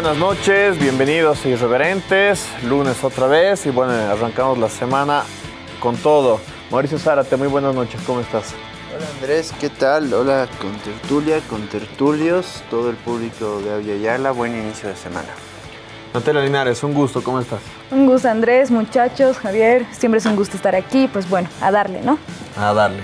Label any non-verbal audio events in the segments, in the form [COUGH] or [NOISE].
Buenas noches, bienvenidos Irreverentes, lunes otra vez y bueno, arrancamos la semana con todo. Mauricio Zárate, muy buenas noches, ¿cómo estás? Hola Andrés, ¿qué tal? Hola con tertulia, con tertulios, todo el público de Aviala, buen inicio de semana. Natalia Linares, un gusto, ¿cómo estás? Un gusto Andrés, muchachos, Javier, siempre es un gusto estar aquí, pues bueno, a darle, ¿no? A darle.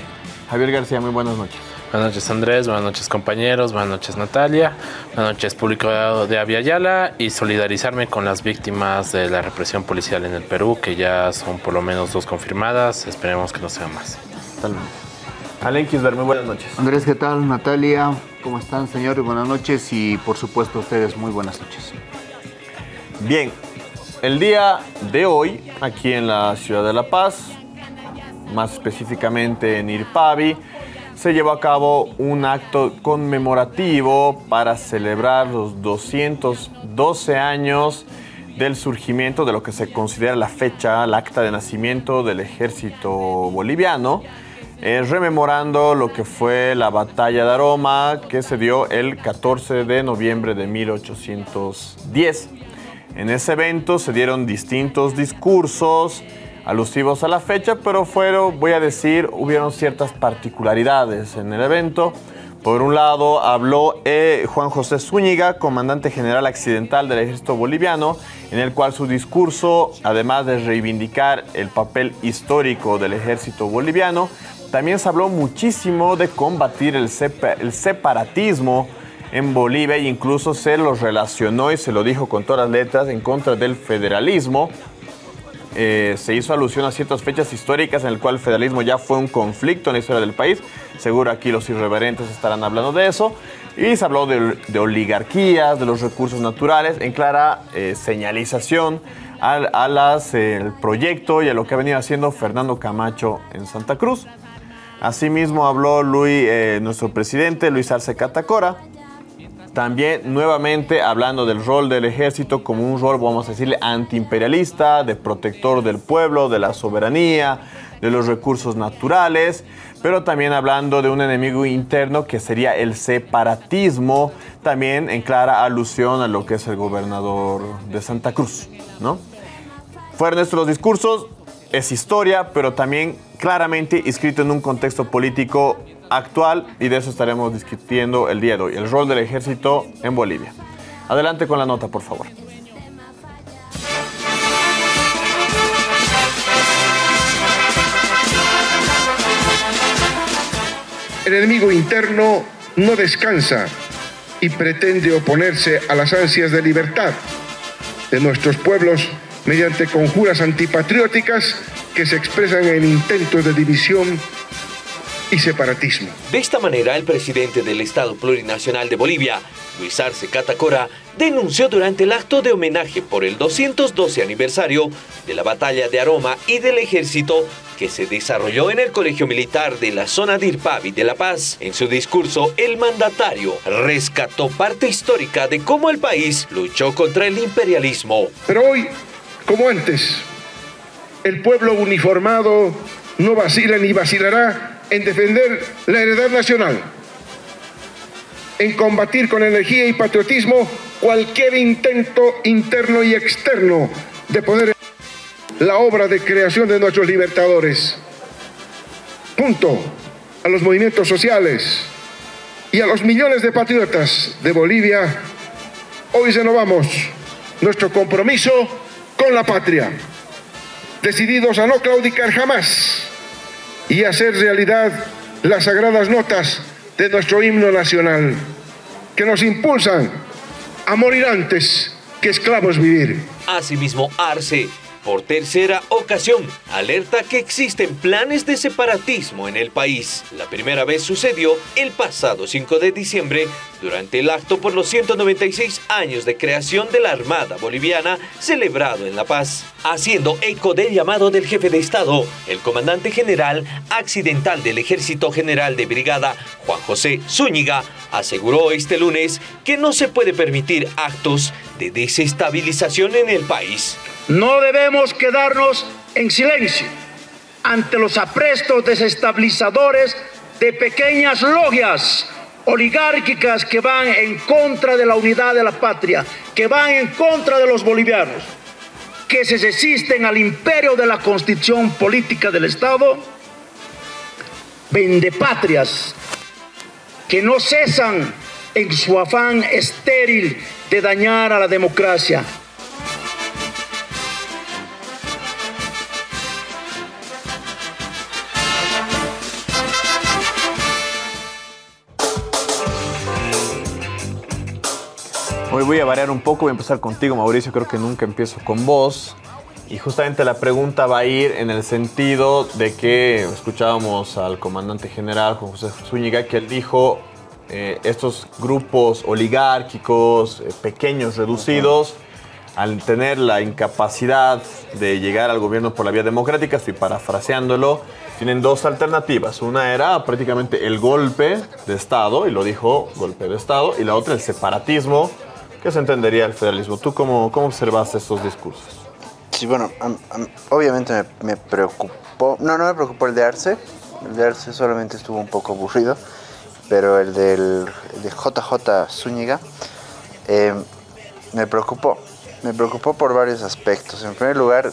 Javier García, muy buenas noches. Buenas noches Andrés, buenas noches compañeros, buenas noches Natalia, buenas noches público de Aviala y solidarizarme con las víctimas de la represión policial en el Perú, que ya son por lo menos dos confirmadas, esperemos que no sean más. Totalmente. Alen Kisber, muy buenas noches. Andrés, ¿qué tal? Natalia, ¿cómo están señores? Buenas noches y por supuesto a ustedes muy buenas noches. Bien, el día de hoy, aquí en la ciudad de La Paz, más específicamente en Irpavi, se llevó a cabo un acto conmemorativo para celebrar los 212 años del surgimiento de lo que se considera la fecha, el acta de nacimiento del ejército boliviano, eh, rememorando lo que fue la batalla de Aroma que se dio el 14 de noviembre de 1810. En ese evento se dieron distintos discursos, alusivos a la fecha, pero fueron, voy a decir, hubieron ciertas particularidades en el evento. Por un lado, habló eh, Juan José Zúñiga, comandante general accidental del ejército boliviano, en el cual su discurso, además de reivindicar el papel histórico del ejército boliviano, también se habló muchísimo de combatir el, separatismo en Bolivia e incluso se lo relacionó y se lo dijo con todas las letras en contra del federalismo eh, se hizo alusión a ciertas fechas históricas en el cual el federalismo ya fue un conflicto en la historia del país. Seguro aquí los irreverentes estarán hablando de eso. Y se habló de, oligarquías, de los recursos naturales, en clara eh, señalización a, las, el proyecto y a lo que ha venido haciendo Fernando Camacho en Santa Cruz. Asimismo habló Luis, eh, nuestro presidente Luis Arce Catacora, también nuevamente hablando del rol del ejército como un rol, vamos a decirle, antiimperialista, de protector del pueblo, de la soberanía, de los recursos naturales, pero también hablando de un enemigo interno que sería el separatismo, también en clara alusión a lo que es el gobernador de Santa Cruz, ¿no? Fueron nuestros discursos, es historia, pero también claramente inscrito en un contexto político actual y de eso estaremos discutiendo el día de hoy, el rol del ejército en Bolivia. Adelante con la nota, por favor. El enemigo interno no descansa y pretende oponerse a las ansias de libertad de nuestros pueblos mediante conjuras antipatrióticas que se expresan en intentos de división y separatismo. De esta manera, el presidente del Estado Plurinacional de Bolivia, Luis Arce Catacora, denunció durante el acto de homenaje por el 212 aniversario de la batalla de Aroma y del ejército que se desarrolló en el Colegio Militar de la zona de Irpavi de La Paz. En su discurso, el mandatario rescató parte histórica de cómo el país luchó contra el imperialismo. Pero hoy, como antes, el pueblo uniformado no vacila ni vacilará en defender la heredad nacional, en combatir con energía y patriotismo cualquier intento interno y externo de poner la obra de creación de nuestros libertadores. Junto a los movimientos sociales y a los millones de patriotas de Bolivia, hoy renovamos nuestro compromiso con la patria, decididos a no claudicar jamás y hacer realidad las sagradas notas de nuestro himno nacional, que nos impulsan a morir antes que esclavos vivir. Asimismo, Arce por tercera ocasión, alerta que existen planes de separatismo en el país. La primera vez sucedió el pasado 5 de diciembre durante el acto por los 196 años de creación de la Armada Boliviana celebrado en La Paz. Haciendo eco del llamado del jefe de Estado, el comandante general accidental del Ejército General de Brigada, Juan José Zúñiga, aseguró este lunes que no se puede permitir actos de desestabilización en el país. No debemos quedarnos en silencio ante los aprestos desestabilizadores de pequeñas logias oligárquicas que van en contra de la unidad de la patria, que van en contra de los bolivianos, que se resisten al imperio de la constitución política del Estado, vendepatrias, que no cesan en su afán estéril de dañar a la democracia, Hoy voy a variar un poco, voy a empezar contigo, Mauricio, creo que nunca empiezo con vos. Y justamente la pregunta va a ir en el sentido de que escuchábamos al comandante general Juan José Zúñiga que él dijo eh, estos grupos oligárquicos, eh, pequeños, reducidos, al tener la incapacidad de llegar al gobierno por la vía democrática, estoy parafraseándolo, tienen dos alternativas. Una era prácticamente el golpe de Estado, y lo dijo golpe de Estado, y la otra el separatismo, que se entendería el federalismo. ¿Tú cómo, cómo observaste estos discursos? Sí, bueno, am- obviamente me, me preocupó, no, no me preocupó el de Arce, el de Arce solamente estuvo un poco aburrido, pero el del el de JJ Zúñiga eh, me preocupó, me preocupó por varios aspectos. En primer lugar,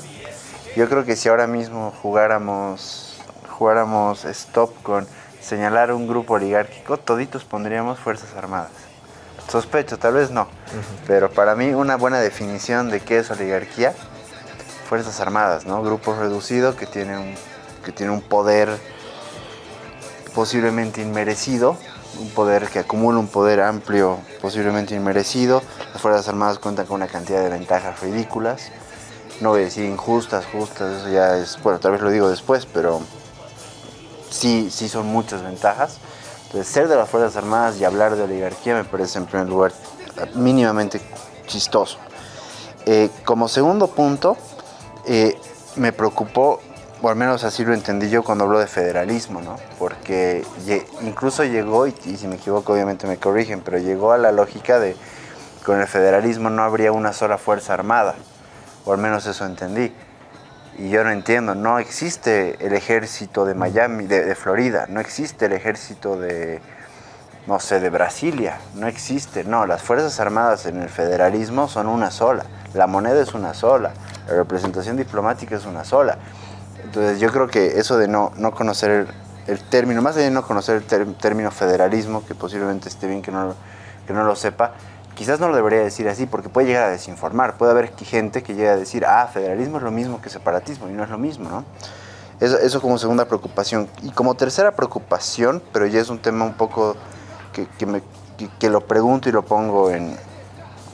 yo creo que si ahora mismo jugáramos, jugáramos stop con señalar un grupo oligárquico, toditos pondríamos Fuerzas Armadas. Sospecho, tal vez no, pero para mí una buena definición de qué es oligarquía Fuerzas Armadas, ¿no? Grupo reducido que tiene un, que tiene un poder posiblemente inmerecido, un poder que acumula un poder amplio, posiblemente inmerecido. Las Fuerzas Armadas cuentan con una cantidad de ventajas ridículas. No voy a decir injustas, justas, eso ya es, bueno, tal vez lo digo después, pero sí, sí son muchas ventajas. Entonces, ser de las Fuerzas Armadas y hablar de oligarquía me parece en primer lugar mínimamente chistoso. Eh, como segundo punto, eh, me preocupó, o al menos así lo entendí yo cuando habló de federalismo, ¿no? Porque incluso llegó, y, y si me equivoco obviamente me corrigen, pero llegó a la lógica de con el federalismo no habría una sola fuerza armada, o al menos eso entendí. Y yo no entiendo, no existe el ejército de Miami, de, Florida, no existe el ejército de, no sé, de Brasilia, no existe. No, las Fuerzas Armadas en el federalismo son una sola, la moneda es una sola, la representación diplomática es una sola. Entonces yo creo que eso de no, no conocer el, término, más allá de no conocer el ter- término federalismo, que posiblemente esté bien que no, que no lo sepa, quizás no lo debería decir así porque puede llegar a desinformar, puede haber gente que llegue a decir, ah, federalismo es lo mismo que separatismo y no es lo mismo, ¿no? Eso, eso como segunda preocupación. Y como tercera preocupación, pero ya es un tema un poco que, que que lo pregunto y lo pongo en,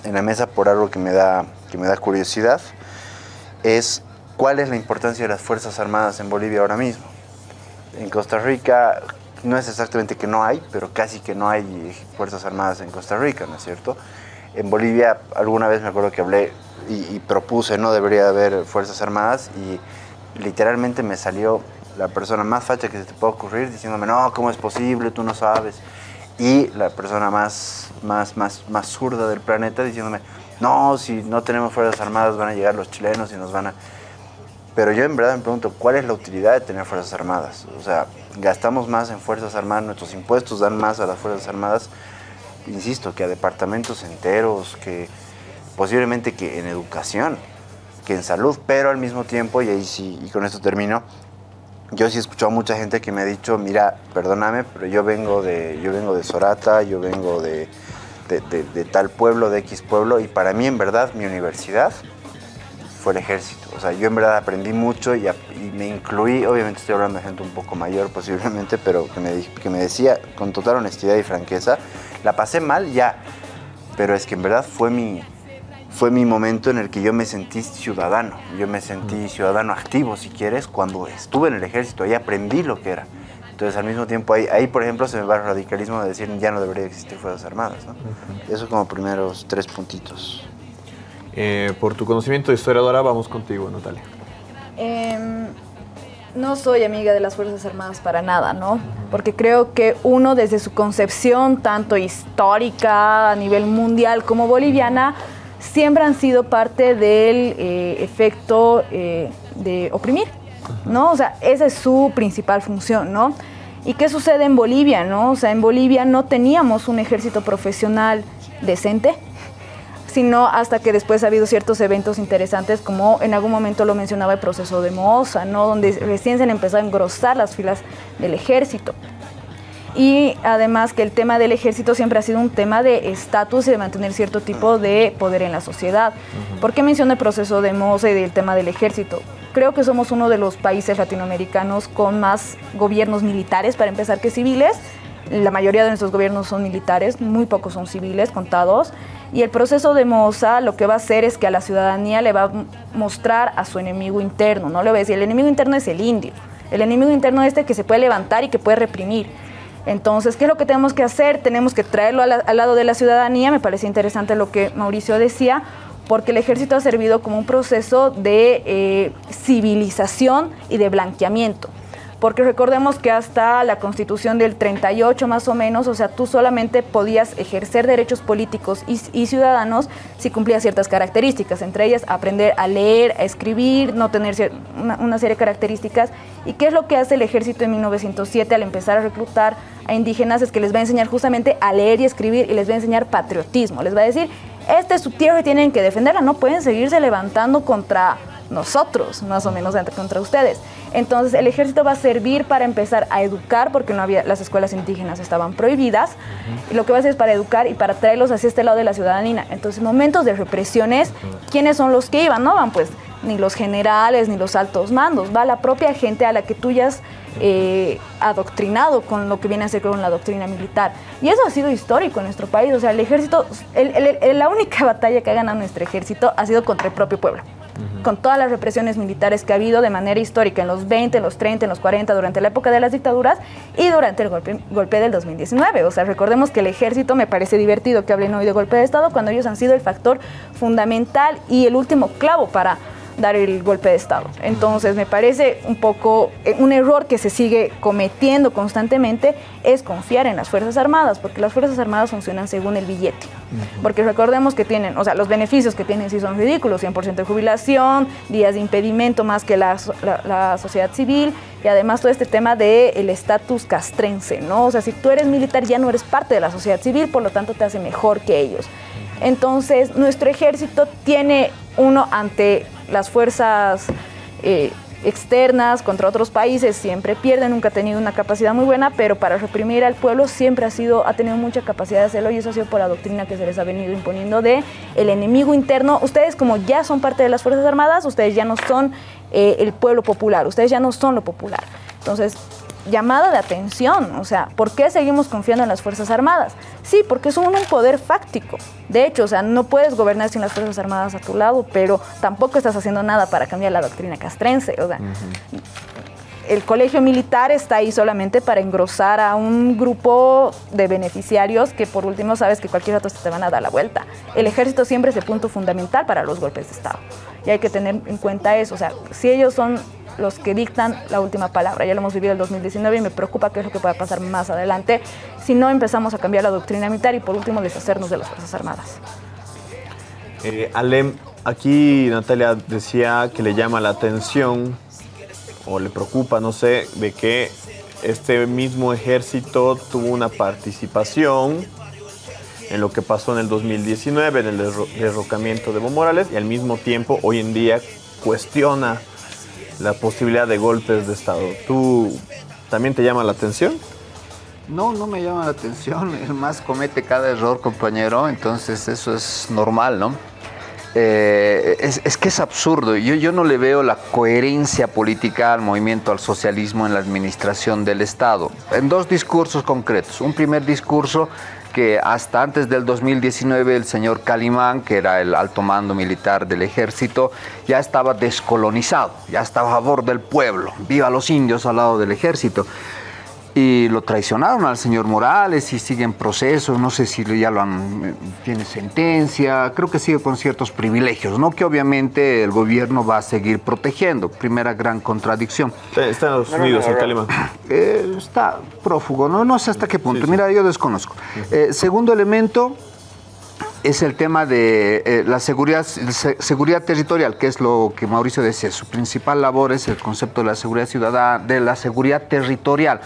en la mesa por algo que me da, que me da curiosidad, es cuál es la importancia de las Fuerzas Armadas en Bolivia ahora mismo. En Costa Rica no es exactamente que no hay, pero casi que no hay Fuerzas Armadas en Costa Rica, ¿no es cierto? En Bolivia alguna vez me acuerdo que hablé y, y propuse no debería haber Fuerzas Armadas y literalmente me salió la persona más facha que se te puede ocurrir diciéndome, no, ¿cómo es posible? Tú no sabes. Y la persona más, más, más, más zurda del planeta diciéndome, no, si no tenemos Fuerzas Armadas van a llegar los chilenos y nos van a... Pero yo en verdad me pregunto, ¿cuál es la utilidad de tener Fuerzas Armadas? O sea, gastamos más en Fuerzas Armadas, nuestros impuestos dan más a las Fuerzas Armadas, insisto, que a departamentos enteros, que posiblemente que en educación, que en salud, pero al mismo tiempo, y ahí sí, y con esto termino, yo sí he escuchado a mucha gente que me ha dicho, mira, perdóname, pero yo vengo de, yo vengo de Sorata, yo vengo de, de, tal pueblo, de X pueblo, y para mí en verdad mi universidad fue el ejército. O sea, yo en verdad aprendí mucho y, y me incluí, obviamente estoy hablando de gente un poco mayor posiblemente, pero que me, que me decía con total honestidad y franqueza, la pasé mal ya, pero es que en verdad fue mi, fue mi momento en el que yo me sentí ciudadano, yo me sentí ciudadano activo, si quieres, cuando estuve en el ejército, ahí aprendí lo que era. Entonces, al mismo tiempo, ahí, ahí por ejemplo, se me va el radicalismo de decir ya no debería existir Fuerzas Armadas. ¿no? Eso como primeros tres puntitos. Eh, por tu conocimiento de historiadora, vamos contigo, Natalia. Em, no soy amiga de las Fuerzas Armadas para nada, ¿no? Porque creo que uno desde su concepción, tanto histórica a nivel mundial como boliviana, siempre han sido parte del eh, efecto eh, de oprimir, ¿no? O sea, esa es su principal función, ¿no? ¿Y qué sucede en Bolivia? No? O sea, en Bolivia no teníamos un ejército profesional decente, sino hasta que después ha habido ciertos eventos interesantes, como en algún momento lo mencionaba el proceso de Moza, ¿no? donde recién se han empezado a engrosar las filas del ejército. Y además que el tema del ejército siempre ha sido un tema de estatus y de mantener cierto tipo de poder en la sociedad. ¿Por qué menciono el proceso de Moza y el tema del ejército? Creo que somos uno de los países latinoamericanos con más gobiernos militares, para empezar, que civiles. La mayoría de nuestros gobiernos son militares, muy pocos son civiles, contados. Y el proceso de Moza lo que va a hacer es que a la ciudadanía le va a mostrar a su enemigo interno, no le va a decir, el enemigo interno es el indio, el enemigo interno es este que se puede levantar y que puede reprimir. Entonces, ¿qué es lo que tenemos que hacer? Tenemos que traerlo al, al lado de la ciudadanía, me parece interesante lo que Mauricio decía, porque el ejército ha servido como un proceso de eh, civilización y de blanqueamiento porque recordemos que hasta la constitución del 38 más o menos, o sea, tú solamente podías ejercer derechos políticos y, ciudadanos si cumplías ciertas características, entre ellas aprender a leer, a escribir, no tener una, una serie de características. ¿Y qué es lo que hace el ejército en 1907 al empezar a reclutar a indígenas? Es que les va a enseñar justamente a leer y escribir y les va a enseñar patriotismo, les va a decir, este es su tierra y tienen que defenderla, no pueden seguirse levantando contra nosotros, más o menos contra ustedes. Entonces el ejército va a servir para empezar a educar, porque no había, las escuelas indígenas estaban prohibidas, y lo que va a hacer es para educar y para traerlos hacia este lado de la ciudadanía. Entonces, momentos de represiones, ¿quiénes son los que iban? No van pues ni los generales ni los altos mandos, va la propia gente a la que tú ya has eh, adoctrinado con lo que viene a ser con la doctrina militar. Y eso ha sido histórico en nuestro país, o sea, el ejército, la única [LAUGHS] batalla que ha ganado nuestro ejército ha sido contra el propio pueblo con todas las represiones militares que ha habido de manera histórica en los 20, en los 30, en los 40, durante la época de las dictaduras y durante el golpe, golpe del 2019. O sea, recordemos que el ejército, me parece divertido que hablen hoy de golpe de Estado, cuando ellos han sido el factor fundamental y el último clavo para dar el golpe de Estado. Entonces, me parece un poco eh, un error que se sigue cometiendo constantemente es confiar en las Fuerzas Armadas, porque las Fuerzas Armadas funcionan según el billete. Porque recordemos que tienen, o sea, los beneficios que tienen sí son ridículos, 100% de jubilación, días de impedimento más que la, la, sociedad civil, y además todo este tema del estatus castrense, ¿no? O sea, si tú eres militar ya no eres parte de la sociedad civil, por lo tanto te hace mejor que ellos. Entonces, nuestro ejército tiene uno ante las fuerzas eh, externas contra otros países siempre pierden, nunca ha tenido una capacidad muy buena, pero para reprimir al pueblo siempre ha sido, ha tenido mucha capacidad de hacerlo y eso ha sido por la doctrina que se les ha venido imponiendo de el enemigo interno. Ustedes como ya son parte de las Fuerzas Armadas, ustedes ya no son eh, el pueblo popular, ustedes ya no son lo popular. Entonces, llamada de atención. O sea, ¿por qué seguimos confiando en las Fuerzas Armadas? Sí, porque son un poder fáctico. De hecho, o sea, no puedes gobernar sin las Fuerzas Armadas a tu lado, pero tampoco estás haciendo nada para cambiar la doctrina castrense. O sea, el colegio militar está ahí solamente para engrosar a un grupo de beneficiarios que por último sabes que cualquier rato te van a dar la vuelta. El ejército siempre es el punto fundamental para los golpes de Estado. Y hay que tener en cuenta eso. O sea, si ellos son los que dictan la última palabra. Ya lo hemos vivido en el 2019 y me preocupa qué es lo que pueda pasar más adelante si no empezamos a cambiar la doctrina militar y por último deshacernos de las Fuerzas Armadas. Eh, Alem, aquí Natalia decía que le llama la atención o le preocupa, no sé, de que este mismo ejército tuvo una participación en lo que pasó en el 2019, en el derrocamiento de Evo Morales, y al mismo tiempo hoy en día cuestiona la posibilidad de golpes de Estado. ¿Tú también te llama la atención? No, no me llama la atención. [LAUGHS] El más comete cada error, compañero. Entonces eso es normal, ¿no? Eh, es, que es absurdo. Yo, yo no le veo la coherencia política al movimiento al socialismo en la administración del Estado. En dos discursos concretos. Un primer discurso que hasta antes del 2019 el señor Calimán, que era el alto mando militar del ejército, ya estaba descolonizado, ya estaba a favor del pueblo, viva los indios al lado del ejército y lo traicionaron al señor Morales y sigue en proceso, no sé si ya lo han, eh, tiene sentencia, creo que sigue con ciertos privilegios, ¿no? Que obviamente el gobierno va a seguir protegiendo, primera gran contradicción. Está en Estados Unidos, en Calimán. [CLEARS THROAT] Eh, está prófugo, ¿no? No sé hasta qué punto, mira, yo desconozco. Eh, segundo elemento, es el tema de eh, la seguridad, se- seguridad territorial, que es lo que Mauricio decía. Su principal labor es el concepto de la seguridad ciudadana, de la seguridad territorial.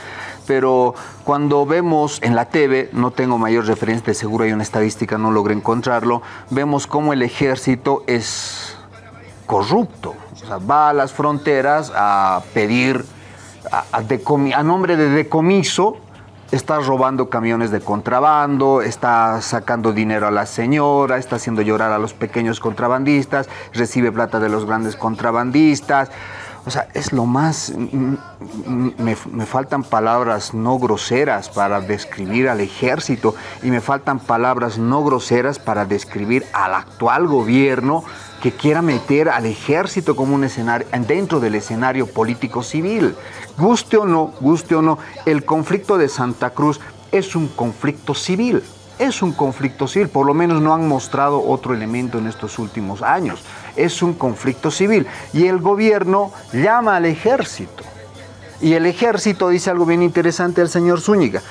Pero cuando vemos en la TV, no tengo mayor referencia, de seguro hay una estadística, no logré encontrarlo, vemos cómo el ejército es corrupto. O sea, va a las fronteras a pedir, a nombre de decomiso, está robando camiones de contrabando, está sacando dinero a la señora, está haciendo llorar a los pequeños contrabandistas, recibe plata de los grandes contrabandistas. O sea, es lo más... Me, me faltan palabras no groseras para describir al ejército y me faltan palabras no groseras para describir al actual gobierno que quiera meter al ejército como un escenario, dentro del escenario político civil. Guste o no, guste o no, el conflicto de Santa Cruz es un conflicto civil. Es un conflicto civil, por lo menos no han mostrado otro elemento en estos últimos años. Es un conflicto civil. Y el gobierno llama al ejército. Y el ejército dice algo bien interesante al señor Zúñiga.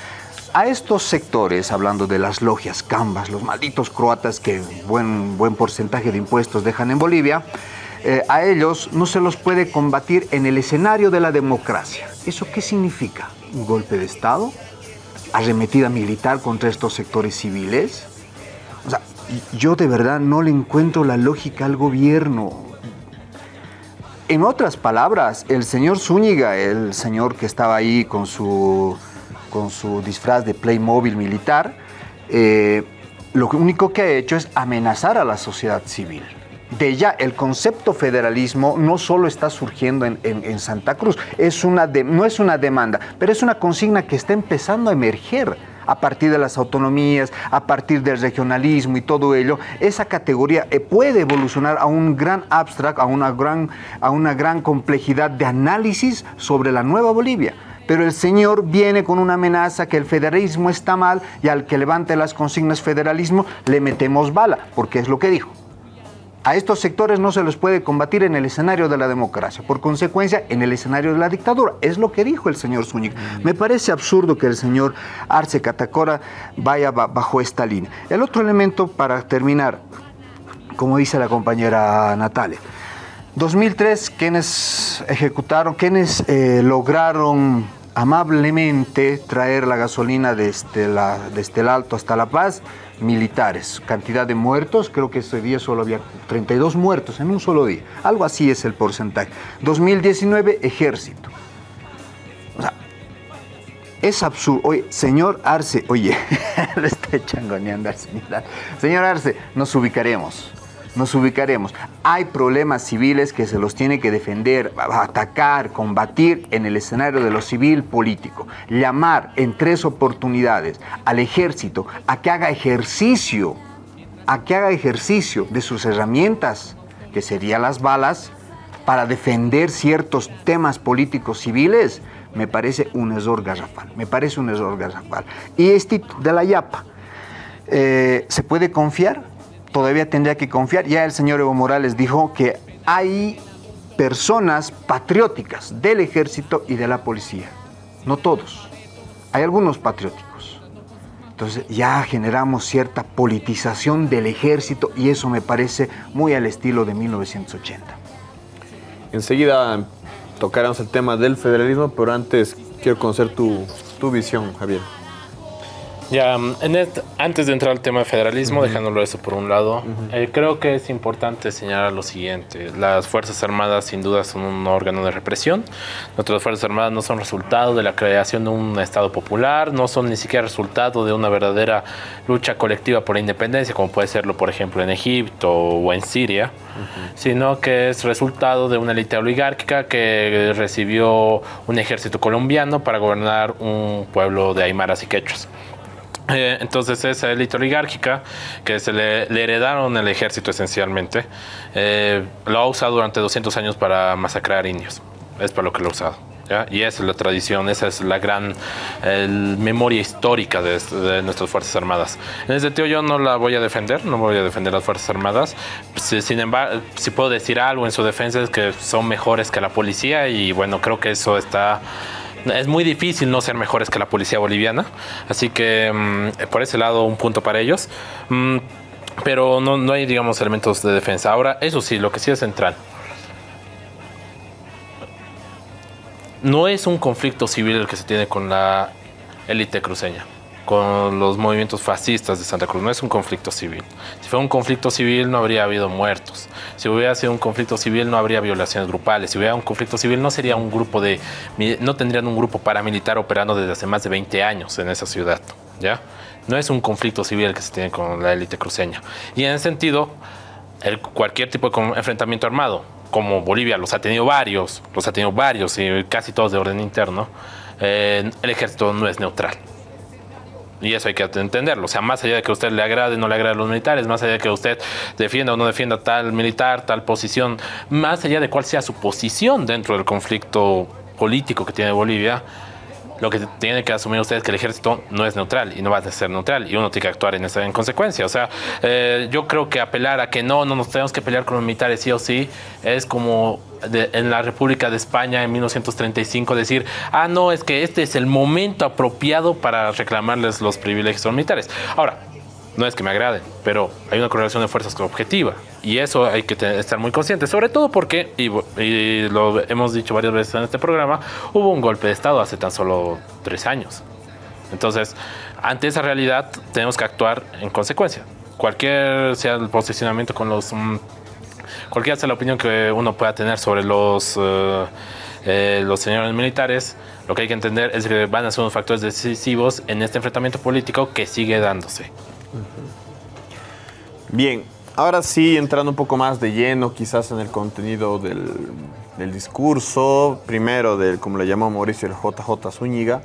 A estos sectores, hablando de las logias, cambas, los malditos croatas que buen, buen porcentaje de impuestos dejan en Bolivia, eh, a ellos no se los puede combatir en el escenario de la democracia. ¿Eso qué significa? ¿Un golpe de Estado? ¿Arremetida militar contra estos sectores civiles? O sea, yo de verdad no le encuentro la lógica al gobierno. En otras palabras, el señor Zúñiga, el señor que estaba ahí con su, con su disfraz de Playmobil militar, eh, lo único que ha hecho es amenazar a la sociedad civil. De ya, el concepto federalismo no solo está surgiendo en, en- en Santa Cruz, es una de- no es una demanda, pero es una consigna que está empezando a emerger a partir de las autonomías, a partir del regionalismo y todo ello, esa categoría eh, puede evolucionar a un gran abstract, a una gran, a una gran complejidad de análisis sobre la nueva Bolivia. Pero el señor viene con una amenaza que el federalismo está mal y al que levante las consignas federalismo le metemos bala, porque es lo que dijo. A estos sectores no se los puede combatir en el escenario de la democracia, por consecuencia, en el escenario de la dictadura. Es lo que dijo el señor Zúñiga. Me parece absurdo que el señor Arce Catacora vaya ba- bajo esta línea. El otro elemento, para terminar, como dice la compañera Natalia, 2003, quienes ejecutaron, quienes eh, lograron amablemente traer la gasolina desde, la, desde el Alto hasta La Paz, militares. Cantidad de muertos, creo que ese día solo había 32 muertos en un solo día. Algo así es el porcentaje. 2019, ejército. O sea, es absurdo. Oye, señor Arce, oye, [LAUGHS] le está changoneando al señor Arce. Señor Arce, nos ubicaremos. Nos ubicaremos. Hay problemas civiles que se los tiene que defender, atacar, combatir en el escenario de lo civil político. Llamar en tres oportunidades al ejército a que haga ejercicio, a que haga ejercicio de sus herramientas, que serían las balas, para defender ciertos temas políticos civiles, me parece un error garrafal. Me parece un error garrafal. Y este de la YAPA, eh, ¿se puede confiar? Todavía tendría que confiar. Ya el señor Evo Morales dijo que hay personas patrióticas del ejército y de la policía. No todos. Hay algunos patrióticos. Entonces ya generamos cierta politización del ejército y eso me parece muy al estilo de 1980. Enseguida tocaremos el tema del federalismo, pero antes quiero conocer tu, tu visión, Javier. Ya, mm, en antes de entrar al tema de federalismo, dejándolo eso por un lado, eh, creo que es importante señalar lo siguiente. Las Fuerzas Armadas sin duda son un órgano de represión. Nuestras Fuerzas Armadas no son resultado de la creación de un Estado popular, no son ni siquiera resultado de una verdadera lucha colectiva por la independencia, como puede serlo, por ejemplo, en Egipto o en Siria, sino que es resultado de una élite oligárquica que recibió un ejército colombiano para gobernar un pueblo de aymaras y quechos. Eh, entonces esa élite oligárquica que se le, le heredaron el ejército esencialmente, eh, lo ha usado durante 200 años para masacrar indios. Es para lo que lo ha usado. ¿ya? Y esa es la tradición, esa es la gran memoria histórica de, de nuestras Fuerzas Armadas. En ese sentido yo no la voy a defender, no voy a defender las Fuerzas Armadas. Si- sin embargo, si puedo decir algo en su defensa es que son mejores que la policía y bueno, creo que eso está es muy difícil no ser mejores que la policía boliviana, así que mm, por ese lado un punto para ellos. Mm, pero no, no hay, digamos, elementos de defensa. Ahora, eso sí, lo que sí es central. No es un conflicto civil el que se tiene con la élite cruceña, con los movimientos fascistas de Santa Cruz. No es un conflicto civil. Si fuera un conflicto civil no habría habido muertos. Si hubiera sido un conflicto civil no habría violaciones grupales. Si hubiera un conflicto civil no sería un grupo de, no tendrían un grupo paramilitar operando desde hace más de 20 años en esa ciudad, ¿ya? No es un conflicto civil que se tiene con la élite cruceña. Y en ese sentido, cualquier tipo de enfrentamiento armado, como Bolivia los ha tenido varios, los ha tenido varios y casi todos de orden interno, eh, el ejército no es neutral. Y eso hay que entenderlo. O sea, más allá de que a usted le agrade o no le agrade a los militares, más allá de que usted defienda o no defienda tal militar, tal posición, más allá de cuál sea su posición dentro del conflicto político que tiene Bolivia, lo que tiene que asumir usted es que el ejército no es neutral y no va a ser neutral y uno tiene que actuar en, esa, en consecuencia. O sea, eh, yo creo que apelar a que no, no nos tenemos que pelear con los militares sí o sí, es como en la República de España en 1935 decir, ah, no, es que este es el momento apropiado para reclamarles los privilegios militares. Ahora, no es que me agraden, pero hay una correlación de fuerzas objetiva. Y eso hay que estar muy consciente, sobre todo porque, y, y lo hemos dicho varias veces en este programa, hubo un golpe de Estado hace tan solo tres años. Entonces, ante esa realidad, tenemos que actuar en consecuencia. Cualquier sea el posicionamiento con los... mm, cualquiera sea la opinión que uno pueda tener sobre los, eh, eh, los señores militares, lo que hay que entender es que van a ser unos factores decisivos en este enfrentamiento político que sigue dándose. Bien, ahora sí, entrando un poco más de lleno quizás en el contenido del, del discurso, primero del, como le llamó Mauricio, el JJ Zúñiga,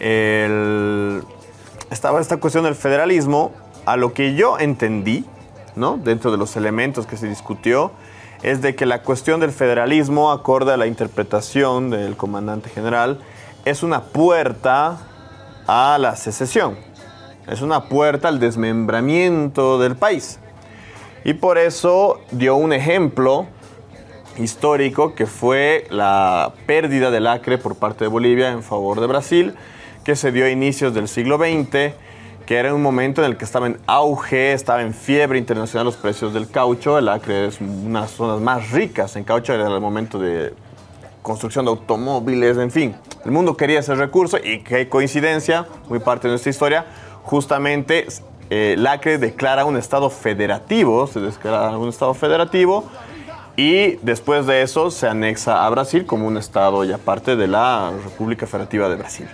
el- estaba esta cuestión del federalismo, a lo que yo entendí, ¿no? dentro de los elementos que se discutió, es de que la cuestión del federalismo, acorde a la interpretación del comandante general, es una puerta a la secesión. Es una puerta al desmembramiento del país. Y por eso dio un ejemplo histórico que fue la pérdida del Acre por parte de Bolivia en favor de Brasil, que se dio a inicios del siglo XX, que era un momento en el que estaba en auge, estaba en fiebre internacional los precios del caucho. El Acre es una de las zonas más ricas en caucho, era el momento de construcción de automóviles, en fin. El mundo quería ese recurso y qué coincidencia, muy parte de nuestra historia, justamente eh, el Acre declara un estado federativo, se declara un estado federativo y después de eso se anexa a Brasil como un estado ya parte de la República Federativa de Brasil.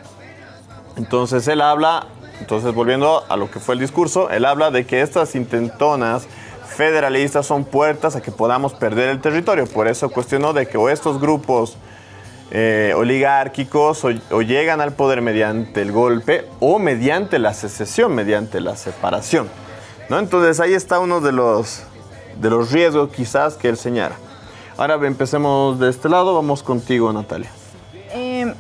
Entonces él habla, entonces volviendo a lo que fue el discurso, él habla de que estas intentonas federalistas son puertas a que podamos perder el territorio. Por eso cuestionó de que o estos grupos eh, oligárquicos o, llegan al poder mediante el golpe o mediante la secesión, mediante la separación. ¿no? Entonces ahí está uno de los, de los riesgos quizás que él señala. Ahora empecemos de este lado, vamos contigo Natalia. Eh,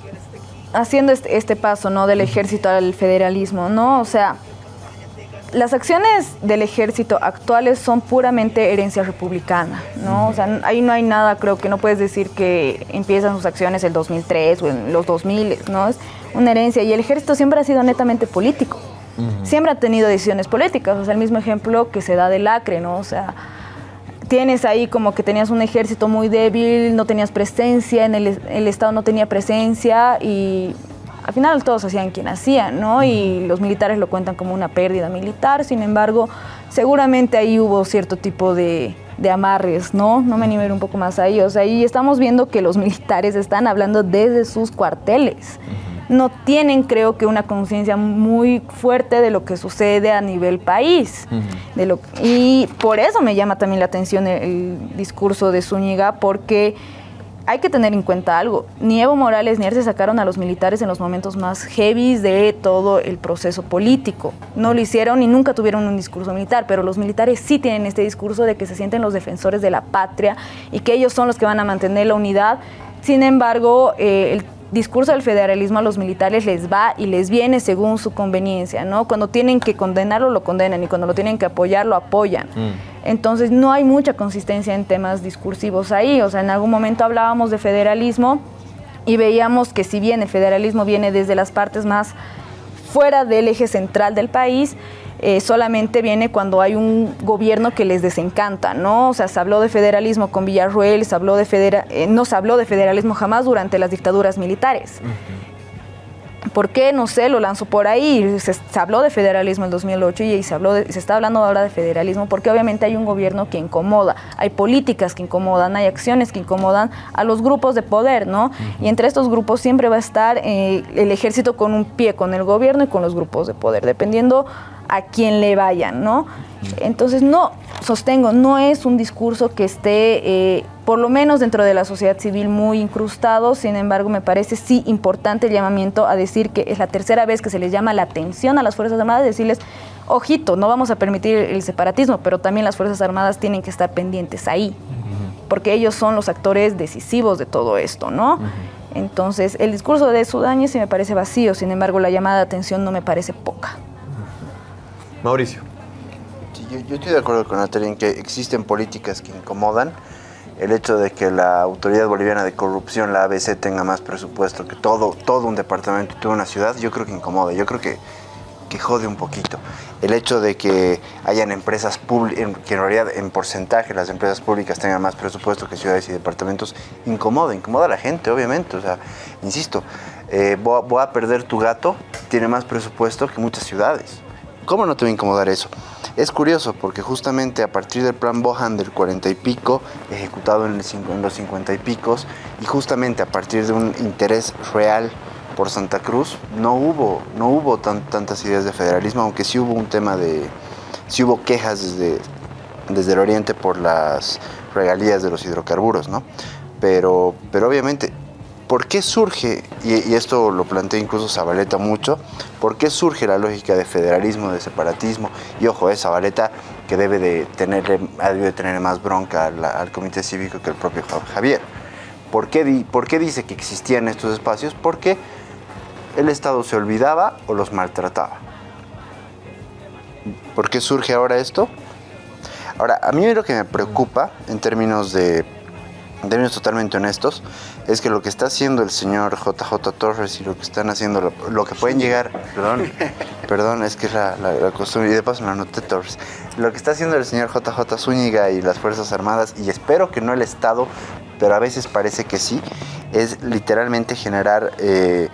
haciendo este, este paso, ¿no? Del ejército al federalismo, ¿no? O sea, las acciones del ejército actuales son puramente herencia republicana, ¿no? O sea, ahí no hay nada, creo que no puedes decir que empiezan sus acciones el 2003 o en los 2000, ¿no? Es una herencia y el ejército siempre ha sido netamente político. Siempre ha tenido decisiones políticas, o sea, el mismo ejemplo que se da del Acre, ¿no? O sea, tienes ahí como que tenías un ejército muy débil, no tenías presencia, en el, el Estado no tenía presencia y al final todos hacían quien hacía, ¿no? Y los militares lo cuentan como una pérdida militar, sin embargo, seguramente ahí hubo cierto tipo de, de amarres, ¿no? No me animo a ir un poco más ahí, o sea, ahí estamos viendo que los [LAUGHS] militares están hablando desde sus cuarteles. No tienen, creo que, una conciencia muy fuerte de lo que sucede a nivel país. de lo, y por eso me llama también la atención el, el discurso de Zúñiga, porque hay que tener en cuenta algo. Ni Evo Morales ni él se sacaron a los militares en los momentos más heavies de todo el proceso político. No lo hicieron y nunca tuvieron un discurso militar, pero los militares sí tienen este discurso de que se sienten los defensores de la patria y que ellos son los que van a mantener la unidad. Sin embargo, eh, el discurso del federalismo a los militares les va y les viene según su conveniencia, ¿no? Cuando tienen que condenarlo, lo condenan y cuando lo tienen que apoyar, lo apoyan. Entonces no hay mucha consistencia en temas discursivos ahí. O sea, en algún momento hablábamos de federalismo y veíamos que si bien el federalismo viene desde las partes más fuera del eje central del país, eh, solamente viene cuando hay un gobierno que les desencanta, ¿no? O sea, se habló de federalismo con Villarruel, se habló de federa eh, no se habló de federalismo jamás durante las dictaduras militares. ¿Por qué? No sé, lo lanzo por ahí. Se, habló de federalismo en el 2008 y se, habló se está hablando ahora de federalismo porque obviamente hay un gobierno que incomoda, hay políticas que incomodan, hay acciones que incomodan a los grupos de poder, ¿no? Y entre estos grupos siempre va a estar eh, el ejército con un pie con el gobierno y con los grupos de poder, dependiendo a quien le vayan, ¿no? Entonces, no, sostengo, no es un discurso que esté, eh, por lo menos dentro de la sociedad civil, muy incrustado, sin embargo, me parece sí importante el llamamiento a decir que es la tercera vez que se les llama la atención a las Fuerzas Armadas, decirles, ojito, no vamos a permitir el separatismo, pero también las Fuerzas Armadas tienen que estar pendientes ahí, porque ellos son los actores decisivos de todo esto, ¿no? Entonces, el discurso de Sudán sí me parece vacío, sin embargo, la llamada de atención no me parece poca. Mauricio. yo, estoy de acuerdo con Natalia en que existen políticas que incomodan. El hecho de que la Autoridad Boliviana de Corrupción, la ABC, tenga más presupuesto que todo, todo un departamento y toda una ciudad, yo creo que incomoda. Yo creo que, que jode un poquito. El hecho de que hayan empresas públicas, que en realidad en porcentaje las empresas públicas tengan más presupuesto que ciudades y departamentos, incomoda, incomoda a la gente, obviamente. O sea, insisto, eh, voy a perder tu gato, tiene más presupuesto que muchas ciudades. ¿Cómo no te va a incomodar eso? Es curioso porque justamente a partir del plan Bohan del 40 y pico, ejecutado en, los 50 y picos, y justamente a partir de un interés real por Santa Cruz, no hubo, no hubo tantas ideas de federalismo, aunque sí hubo un tema de, sí hubo quejas desde, desde el oriente por las regalías de los hidrocarburos, ¿no? Pero, pero obviamente ¿Por qué surge, y, esto lo plantea incluso Zabaleta mucho, por qué surge la lógica de federalismo, de separatismo? Y ojo, es eh, Zabaleta que debe de tenerle, de tener más bronca al, comité cívico que el propio Javier. ¿Por qué, ¿Por qué dice que existían estos espacios? Porque el Estado se olvidaba o los maltrataba. ¿Por qué surge ahora esto? Ahora, a mí lo que me preocupa en términos de en términos totalmente honestos, es que lo que está haciendo el señor JJ Torres y lo que están haciendo, lo, que pueden llegar, perdón, [LAUGHS] perdón, es que es la, costumbre, y de paso la noté Torres, lo que está haciendo el señor JJ Zúñiga y las Fuerzas Armadas, y espero que no el Estado, pero a veces parece que sí, es literalmente generar eh,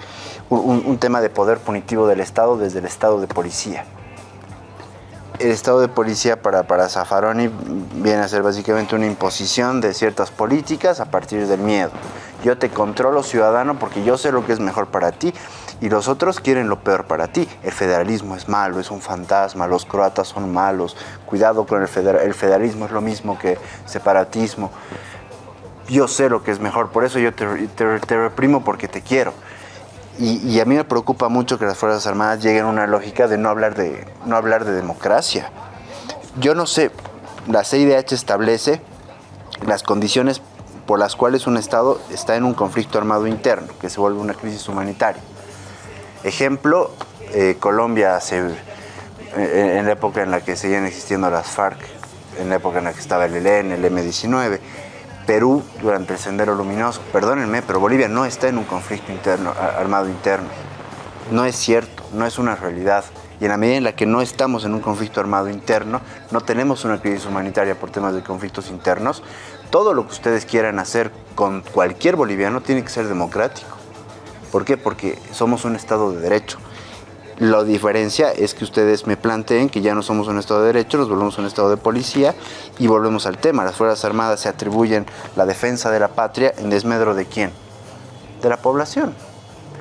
un tema de poder punitivo del Estado desde el Estado de policía el estado de policía para, para Zaffaroni viene a ser básicamente una imposición de ciertas políticas a partir del miedo. Yo te controlo ciudadano porque yo sé lo que es mejor para ti y los otros quieren lo peor para ti. El federalismo es malo, es un fantasma, los croatas son malos, cuidado con el, el federalismo, es lo mismo que separatismo. Yo sé lo que es mejor, por eso yo te, te reprimo porque te quiero. Y, a mí me preocupa mucho que las Fuerzas Armadas lleguen a una lógica de no hablar de, no hablar de democracia. Yo no sé, la CIDH establece las condiciones por las cuales un Estado está en un conflicto armado interno, que se vuelve una crisis humanitaria. Ejemplo, eh, Colombia en la época en la que seguían existiendo las FARC, en la época en la que estaba el ELN, el M-19, Perú durante el Sendero Luminoso. Perdónenme, pero Bolivia no está en un conflicto interno, armado interno. No es cierto, no es una realidad. Y en la medida en la que no estamos en un conflicto armado interno, no tenemos una crisis humanitaria por temas de conflictos internos, todo lo que ustedes quieran hacer con cualquier boliviano tiene que ser democrático. ¿Por qué? Porque somos un Estado de Derecho. La diferencia es que ustedes me planteen que ya no somos un Estado de Derecho, nos volvemos un Estado de policía y volvemos al tema. Las Fuerzas Armadas se atribuyen la defensa de la patria en desmedro de quién? De la población.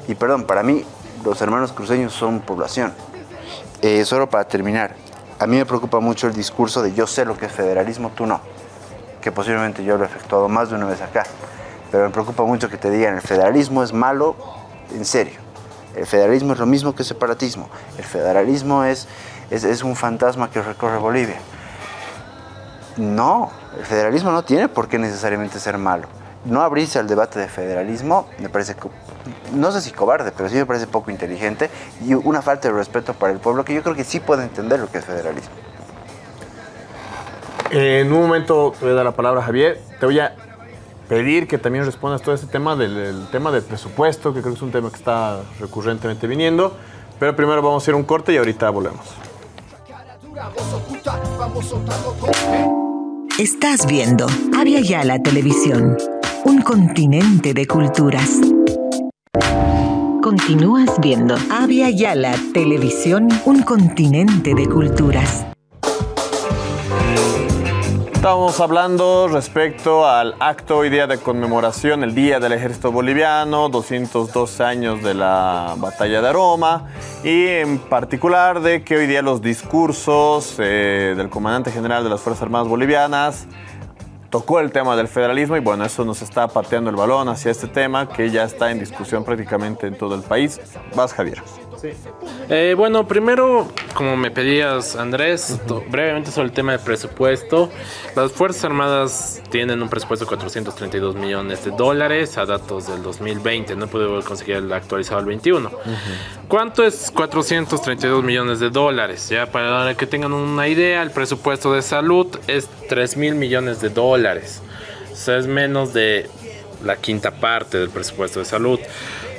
Y perdón, para mí los hermanos cruceños son población. Eh, solo para terminar, a mí me preocupa mucho el discurso de yo sé lo que es federalismo, tú no. Que posiblemente yo lo he efectuado más de una vez acá. Pero me preocupa mucho que te digan el federalismo es malo, en serio el federalismo es lo mismo que separatismo. El federalismo es, es, un fantasma que recorre Bolivia. No, el federalismo no tiene por qué necesariamente ser malo. No abrirse al debate de federalismo me parece, no sé si cobarde, pero sí me parece poco inteligente y una falta de respeto para el pueblo que yo creo que sí puede entender lo que es federalismo. En un momento te voy a dar la palabra a Javier. Te voy a pedir que también respondas todo ese tema del, tema del presupuesto, que creo que es un tema que está recurrentemente viniendo. Pero primero vamos a a un corte y ahorita volvemos. Estás viendo Avia Yala Televisión, un continente de culturas. Continúas viendo Avia Yala Televisión, un continente de culturas. Estamos hablando respecto al acto hoy día de conmemoración, el Día del Ejército Boliviano, 202 años de la Batalla de Aroma y en particular de que hoy día los discursos eh, del comandante general de las Fuerzas Armadas Bolivianas tocó el tema del federalismo y bueno, eso nos está pateando el balón hacia este tema que ya está en discusión prácticamente en todo el país. Vas, Javier. Eh, bueno, primero, como me pedías, Andrés, to- brevemente sobre el tema del presupuesto. Las Fuerzas Armadas tienen un presupuesto de 432 millones de dólares a datos del 2020. No pude conseguir el actualizado al 21. ¿Cuánto es 432 millones de dólares? Ya para que tengan una idea, el presupuesto de salud es 3 mil millones de dólares. O sea, es menos de la quinta parte del presupuesto de salud.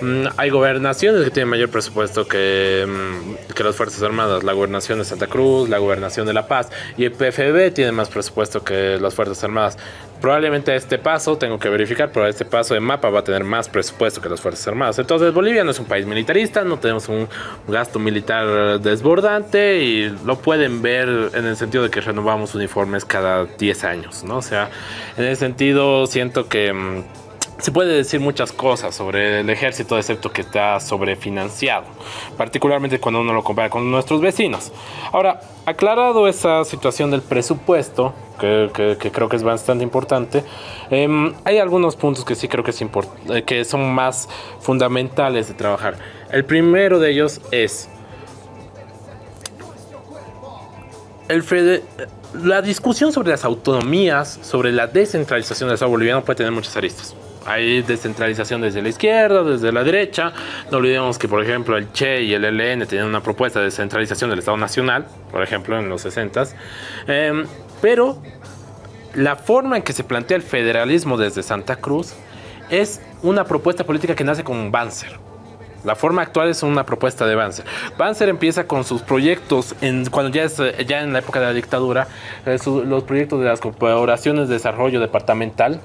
Mm, hay gobernaciones que tienen mayor presupuesto que, mm, que las Fuerzas Armadas. La gobernación de Santa Cruz, la gobernación de La Paz. Y el PFB tiene más presupuesto que las Fuerzas Armadas. Probablemente este paso, tengo que verificar, pero este paso de mapa va a tener más presupuesto que las Fuerzas Armadas. Entonces Bolivia no es un país militarista, no tenemos un gasto militar desbordante y lo pueden ver en el sentido de que renovamos uniformes cada 10 años, ¿no? O sea, en ese sentido siento que... mm, se puede decir muchas cosas sobre el ejército, excepto que está sobrefinanciado, particularmente cuando uno lo compara con nuestros vecinos. Ahora, aclarado esa situación del presupuesto, que, que- que creo que es bastante importante, em, hay algunos puntos que sí creo que, es eh, que son más fundamentales de trabajar. El primero de ellos es el fede- la discusión sobre las autonomías, sobre la descentralización del Estado boliviano puede tener muchas aristas. Hay descentralización desde la izquierda, desde la derecha. No olvidemos que, por ejemplo, el Che y el ELN tenían una propuesta de descentralización del Estado Nacional, por ejemplo, en los 60s. Em, pero la forma en que se plantea el federalismo desde Santa Cruz es una propuesta política que nace con Banzer. La forma actual es una propuesta de Banzer. Banzer empieza con sus proyectos, cuando ya, es, ya en la época de la dictadura, eh, los proyectos de las corporaciones de desarrollo departamental,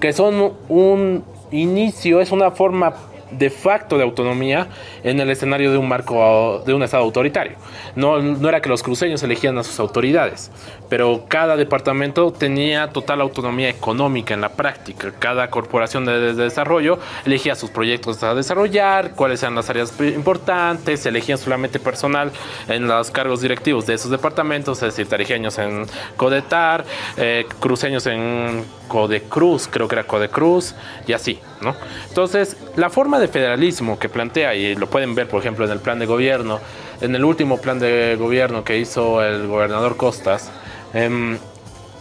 que son un inicio, es una forma de facto de autonomía en el escenario de un marco de un estado autoritario. No, no era que los cruceños elegían a sus autoridades, pero cada departamento tenía total autonomía económica en la práctica. Cada corporación de, de desarrollo elegía sus proyectos a desarrollar, cuáles eran las áreas importantes, elegían solamente personal en los cargos directivos de esos departamentos, es decir, tarijeños en Codetar, eh, cruceños en Codecruz, creo que era Codecruz, y así, ¿no? Entonces, la forma de federalismo que plantea, y lo pueden ver, por ejemplo, en el plan de gobierno, en el último plan de gobierno que hizo el gobernador Costas, em,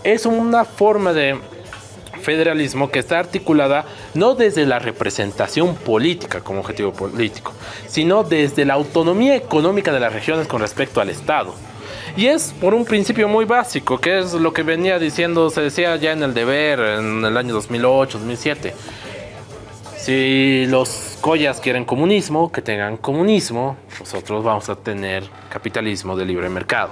es una forma de federalismo que está articulada no desde la representación política como objetivo político, sino desde la autonomía económica de las regiones con respecto al Estado. Y es por un principio muy básico, que es lo que venía diciendo, se decía ya en el deber, en el año 2008, 2007. Si los collas quieren comunismo, que tengan comunismo, nosotros vamos a tener capitalismo de libre mercado.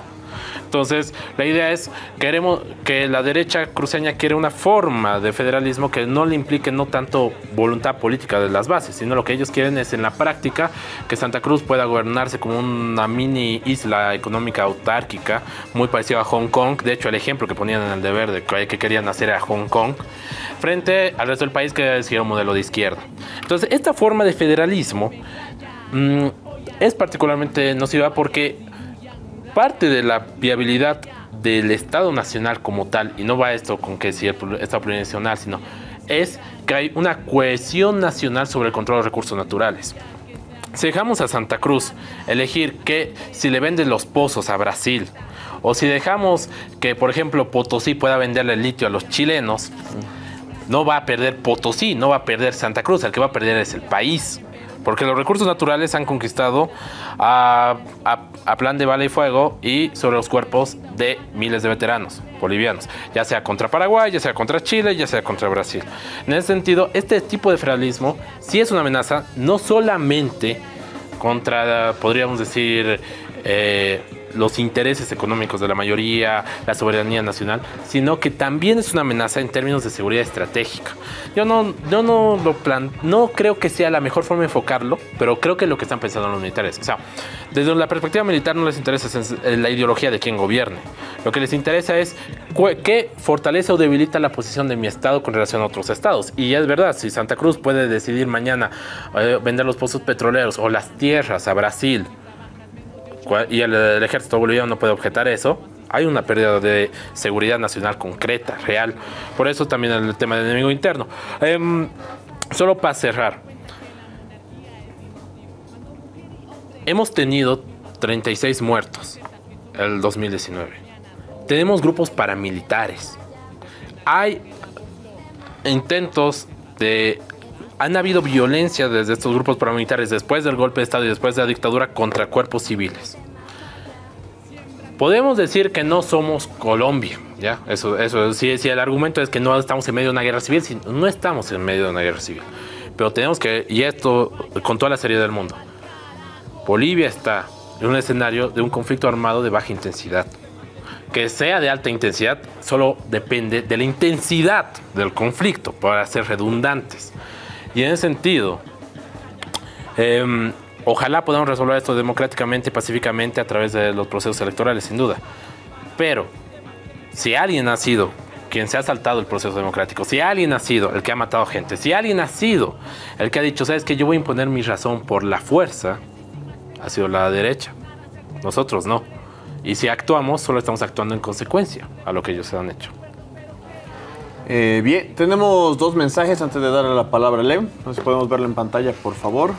Entonces, la idea es queremos que la derecha cruceña quiere una forma de federalismo que no le implique no tanto voluntad política de las bases, sino lo que ellos quieren es en la práctica que Santa Cruz pueda gobernarse como una mini isla económica autárquica, muy parecida a Hong Kong. De hecho, el ejemplo que ponían en el deber de que que querían hacer a Hong Kong frente al resto del país que decía un modelo de izquierda. Entonces, esta forma de federalismo mm, es particularmente nociva porque parte de la viabilidad del Estado Nacional como tal, y no va esto con que si el Estado plurinacional, sino es que hay una cohesión nacional sobre el control de recursos naturales. Si dejamos a Santa Cruz elegir que si le venden los pozos a Brasil, o si dejamos que, por ejemplo, Potosí pueda venderle el litio a los chilenos, no va a perder Potosí, no va a perder Santa Cruz, el que va a perder es el país. Porque los recursos naturales han conquistado a, plan de bala y fuego y sobre los cuerpos de miles de veteranos bolivianos, ya sea contra Paraguay, ya sea contra Chile, ya sea contra Brasil. En ese sentido, este tipo de federalismo sí es una amenaza no solamente contra, podríamos decir, eh, los intereses económicos de la mayoría, la soberanía nacional, sino que también es una amenaza en términos de seguridad estratégica. Yo no, yo no lo plan, no creo que sea la mejor forma de enfocarlo, pero creo que es lo que están pensando los militares. O sea, desde la perspectiva militar no les interesa la ideología de quien gobierne. Lo que les interesa es qué fortalece o debilita la posición de mi estado con relación a otros estados. Y es verdad, si Santa Cruz puede decidir mañana eh, vender los pozos petroleros o las tierras a Brasil, y el, ejército boliviano no puede objetar eso, hay una pérdida de seguridad nacional concreta, real. Por eso también el tema del enemigo interno. Em, solo para cerrar. Hemos tenido 36 muertos el 2019. Tenemos grupos paramilitares. Hay intentos de han habido violencia desde estos grupos paramilitares después del golpe de Estado y después de la dictadura contra cuerpos civiles. Podemos decir que no somos Colombia, ¿ya? Eso, eso, si, si el argumento es que no estamos en medio de una guerra civil, no estamos en medio de una guerra civil. Pero tenemos que, y esto con toda la seriedad del mundo, Bolivia está en un escenario de un conflicto armado de baja intensidad. Que sea de alta intensidad solo depende de la intensidad del conflicto, para ser redundantes. Y en ese sentido, em, ojalá podamos resolver esto democráticamente y pacíficamente a través de los procesos electorales, sin duda. Pero si alguien ha sido quien se ha saltado el proceso democrático, si alguien ha sido el que ha matado gente, si alguien ha sido el que ha dicho, sabes que yo voy a imponer mi razón por la fuerza, ha sido la derecha. Nosotros no. Y si actuamos, solo estamos actuando en consecuencia a lo que ellos han hecho. Eh, bien, tenemos dos mensajes antes de darle la palabra a Leo. No sé si podemos verlo en pantalla, por favor.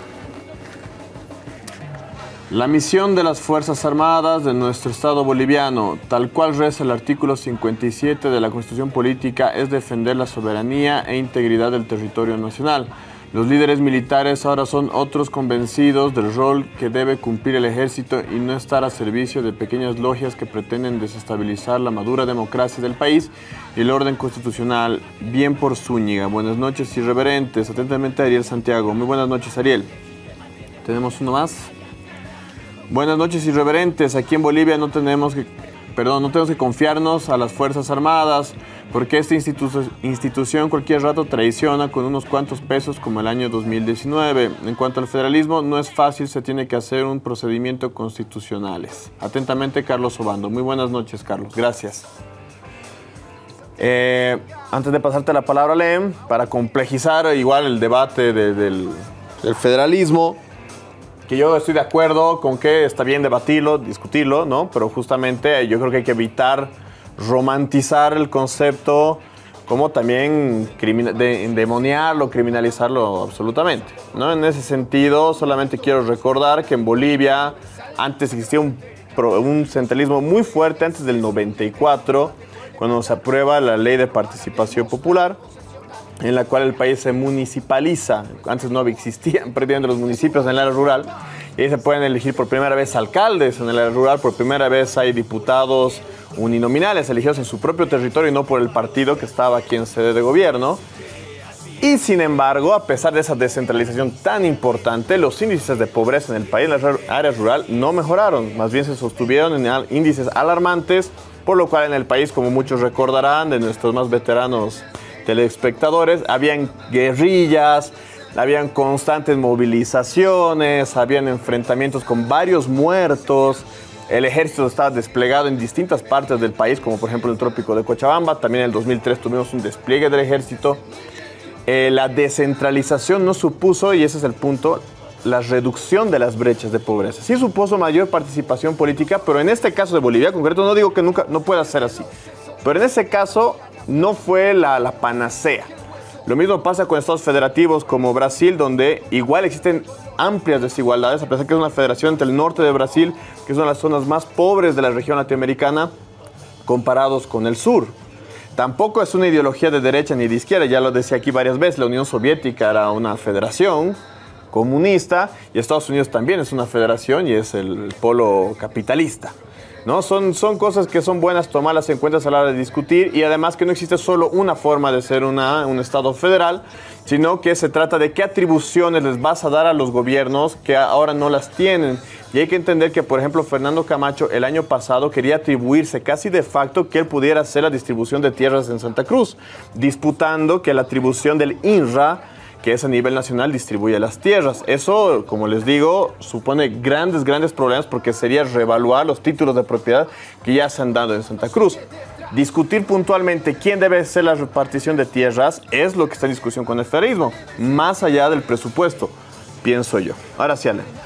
La misión de las Fuerzas Armadas de nuestro Estado boliviano, tal cual reza el artículo 57 de la Constitución Política, es defender la soberanía e integridad del territorio nacional los líderes militares ahora son otros convencidos del rol que debe cumplir el ejército y no estar a servicio de pequeñas logias que pretenden desestabilizar la madura democracia del país y el orden constitucional. Bien por Zúñiga. Buenas noches, irreverentes. Atentamente, Ariel Santiago. Muy buenas noches, Ariel. Tenemos uno más. Buenas noches, irreverentes. Aquí en Bolivia no tenemos que, perdón, no tenemos que confiarnos a las Fuerzas Armadas porque esta institución cualquier rato traiciona con unos cuantos pesos como el año 2019. En cuanto al federalismo, no es fácil, se tiene que hacer un procedimiento constitucionales. Atentamente, Carlos Obando. Muy buenas noches, Carlos. Gracias. Eh, antes de pasarte la palabra, Lem, para complejizar igual el debate del, del federalismo, que yo estoy de acuerdo con que está bien debatirlo, discutirlo, ¿no? Pero justamente yo creo que hay que evitar romantizar el concepto como también de, endemoniarlo, criminalizarlo absolutamente. ¿no? En ese sentido, solamente quiero recordar que en Bolivia antes existía un, centralismo muy fuerte, antes del 94, cuando se aprueba la ley de participación popular, en la cual el país se municipaliza. Antes no existían [LAUGHS] prácticamente los municipios en el área rural. Y se pueden elegir por primera vez alcaldes en el área rural, por primera vez hay diputados uninominales elegidos en su propio territorio y no por el partido que estaba aquí en sede de gobierno. Y sin embargo, a pesar de esa descentralización tan importante, los índices de pobreza en el país, en la área rural, no mejoraron. Más bien se sostuvieron en índices alarmantes, por lo cual en el país, como muchos recordarán de nuestros más veteranos telespectadores, habían guerrillas, habían constantes movilizaciones, habían enfrentamientos con varios muertos, el ejército estaba desplegado en distintas partes del país, como por ejemplo el trópico de Cochabamba. También en el 2003 tuvimos un despliegue del ejército. Eh, la descentralización no supuso, y ese es el punto, la reducción de las brechas de pobreza. Sí supuso mayor participación política, pero en este caso de Bolivia, concreto, no digo que nunca no pueda ser así. Pero en ese caso no fue la, la panacea. Lo mismo pasa con estados federativos como Brasil, donde igual existen amplias desigualdades, a pesar que es una federación entre el norte de Brasil, que es una de las zonas más pobres de la región latinoamericana, comparados con el sur. Tampoco es una ideología de derecha ni de izquierda, ya lo decía aquí varias veces, la Unión Soviética era una federación comunista y Estados Unidos también es una federación y es el polo capitalista. ¿No? Son, son cosas que son buenas tomarlas en cuenta a la hora de discutir y además que no existe solo una forma de ser una, un Estado federal, sino que se trata de qué atribuciones les vas a dar a los gobiernos que ahora no las tienen. Y hay que entender que, por ejemplo, Fernando Camacho el año pasado quería atribuirse casi de facto que él pudiera hacer la distribución de tierras en Santa Cruz, disputando que la atribución del INRA que es a nivel nacional distribuye las tierras. Eso, como les digo, supone grandes, grandes problemas porque sería reevaluar los títulos de propiedad que ya se han dado en Santa Cruz. Discutir puntualmente quién debe ser la repartición de tierras es lo que está en discusión con el federalismo, más allá del presupuesto, pienso yo. Ahora sí, Ale.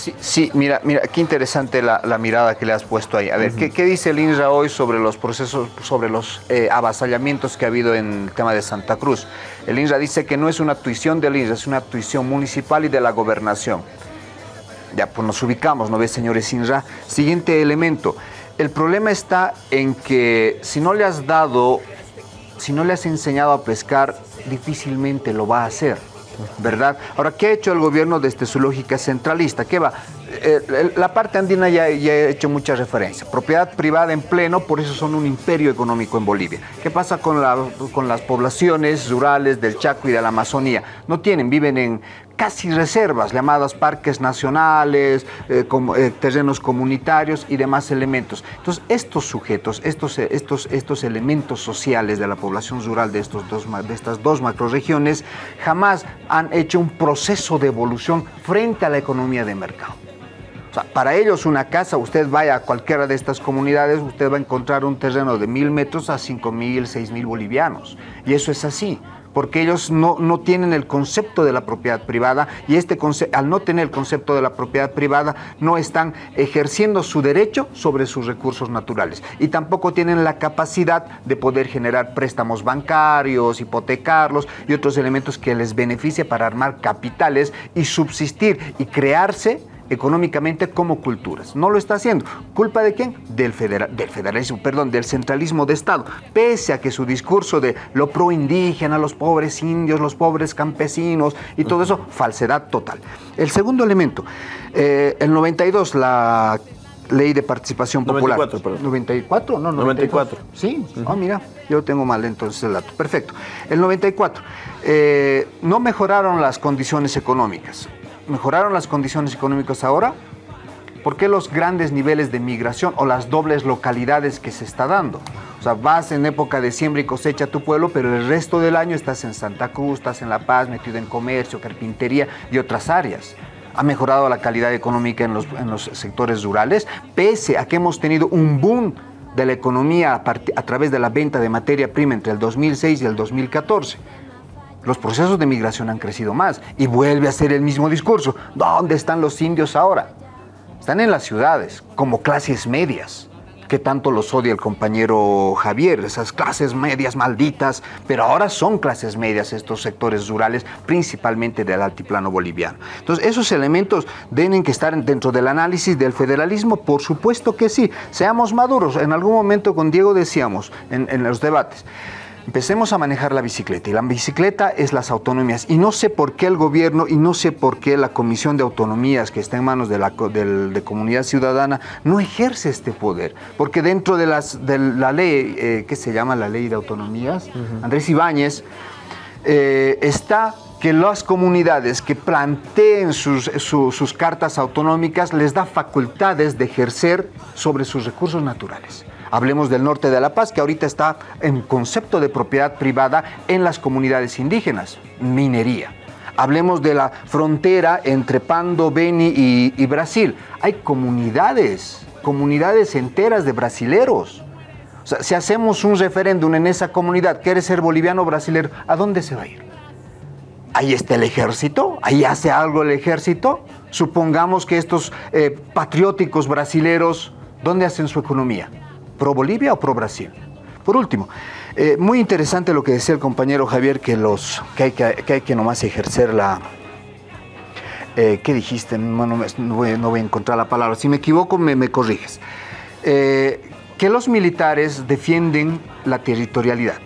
Sí, sí, mira, mira, qué interesante la, la mirada que le has puesto ahí. A ver, ¿qué, qué dice el INRA hoy sobre los procesos, sobre los eh, avasallamientos que ha habido en el tema de Santa Cruz? El INRA dice que no es una tuición del INRA, es una tuición municipal y de la gobernación. Ya, pues nos ubicamos, ¿no ves, señores INRA? Siguiente elemento. El problema está en que si no le has dado, si no le has enseñado a pescar, difícilmente lo va a hacer. ¿Verdad? Ahora, ¿qué ha hecho el gobierno desde su lógica centralista? ¿Qué va? Eh, la parte andina ya, ya ha hecho mucha referencia. Propiedad privada en pleno, por eso son un imperio económico en Bolivia. ¿Qué pasa con las poblaciones rurales del Chaco y de la Amazonía? No tienen, viven en casi reservas, llamadas parques nacionales, eh, eh, terrenos comunitarios y demás elementos. Entonces, estos sujetos, estos, eh, estos, estos elementos sociales de la población rural de, estos dos, de estas dos macroregiones jamás han hecho un proceso de evolución frente a la economía de mercado. Para ellos una casa, usted vaya a cualquiera de estas comunidades, usted va a encontrar un terreno de mil metros a cinco mil, seis mil bolivianos. Y eso es así, porque ellos no, no tienen el concepto de la propiedad privada y este al no tener el concepto de la propiedad privada no están ejerciendo su derecho sobre sus recursos naturales y tampoco tienen la capacidad de poder generar préstamos bancarios, hipotecarlos y otros elementos que les beneficie para armar capitales y subsistir y crearse económicamente como culturas. No lo está haciendo. ¿Culpa de quién? Del, federa- del federalismo, perdón, del centralismo de Estado. Pese a que su discurso de lo pro indígena, los pobres indios, los pobres campesinos y todo eso, falsedad total. El segundo elemento, eh, el 92, la ley de participación popular. 94, perdón. 94, no, 94. 94. Sí, ah, mira, yo tengo mal entonces el dato. Perfecto. El 94. eh, no mejoraron las condiciones económicas. ¿Mejoraron las condiciones económicas ahora? ¿Por qué los grandes niveles de migración o las dobles localidades que se está dando? O sea, vas en época de siembra y cosecha a tu pueblo, pero el resto del año estás en Santa Cruz, estás en La Paz, metido en comercio, carpintería y otras áreas. Ha mejorado la calidad económica en los, sectores rurales, pese a que hemos tenido un boom de la economía a, a través de la venta de materia prima entre el 2006 y el 2014 los procesos de migración han crecido más y vuelve a ser el mismo discurso. ¿Dónde están los indios ahora? Están en las ciudades, como clases medias, que tanto los odia el compañero Javier, esas clases medias malditas, pero ahora son clases medias estos sectores rurales, principalmente del altiplano boliviano. Entonces, esos elementos tienen que estar dentro del análisis del federalismo, por supuesto que sí. Seamos maduros. En algún momento con Diego decíamos en, en los debates, Empecemos a manejar la bicicleta y la bicicleta es las autonomías y no sé por qué el gobierno y no sé por qué la Comisión de Autonomías que está en manos de la del- de Comunidad Ciudadana no ejerce este poder, porque dentro de, las, de la ley, eh, ¿qué se llama la ley de autonomías? Andrés Ibáñez, eh, está que las comunidades que planteen sus, su- sus cartas autonómicas les da facultades de ejercer sobre sus recursos naturales. Hablemos del norte de La Paz, que ahorita está en concepto de propiedad privada en las comunidades indígenas, minería. Hablemos de la frontera entre Pando, Beni y, Brasil. Hay comunidades, comunidades enteras de brasileros. O sea, si hacemos un referéndum en esa comunidad, ¿quiere ser boliviano o brasilero? ¿A dónde se va a ir? Ahí está el ejército, ahí hace algo el ejército. Supongamos que estos eh, patrióticos brasileros, ¿dónde hacen su economía? ¿Pro Bolivia o pro Brasil? Por último, eh, muy interesante lo que decía el compañero Javier, que, los, que, hay, que, que hay nomás ejercer la... eh, ¿Qué dijiste? No, voy, a encontrar la palabra. Si me equivoco, me, me corriges. Eh, que los militares defienden la territorialidad,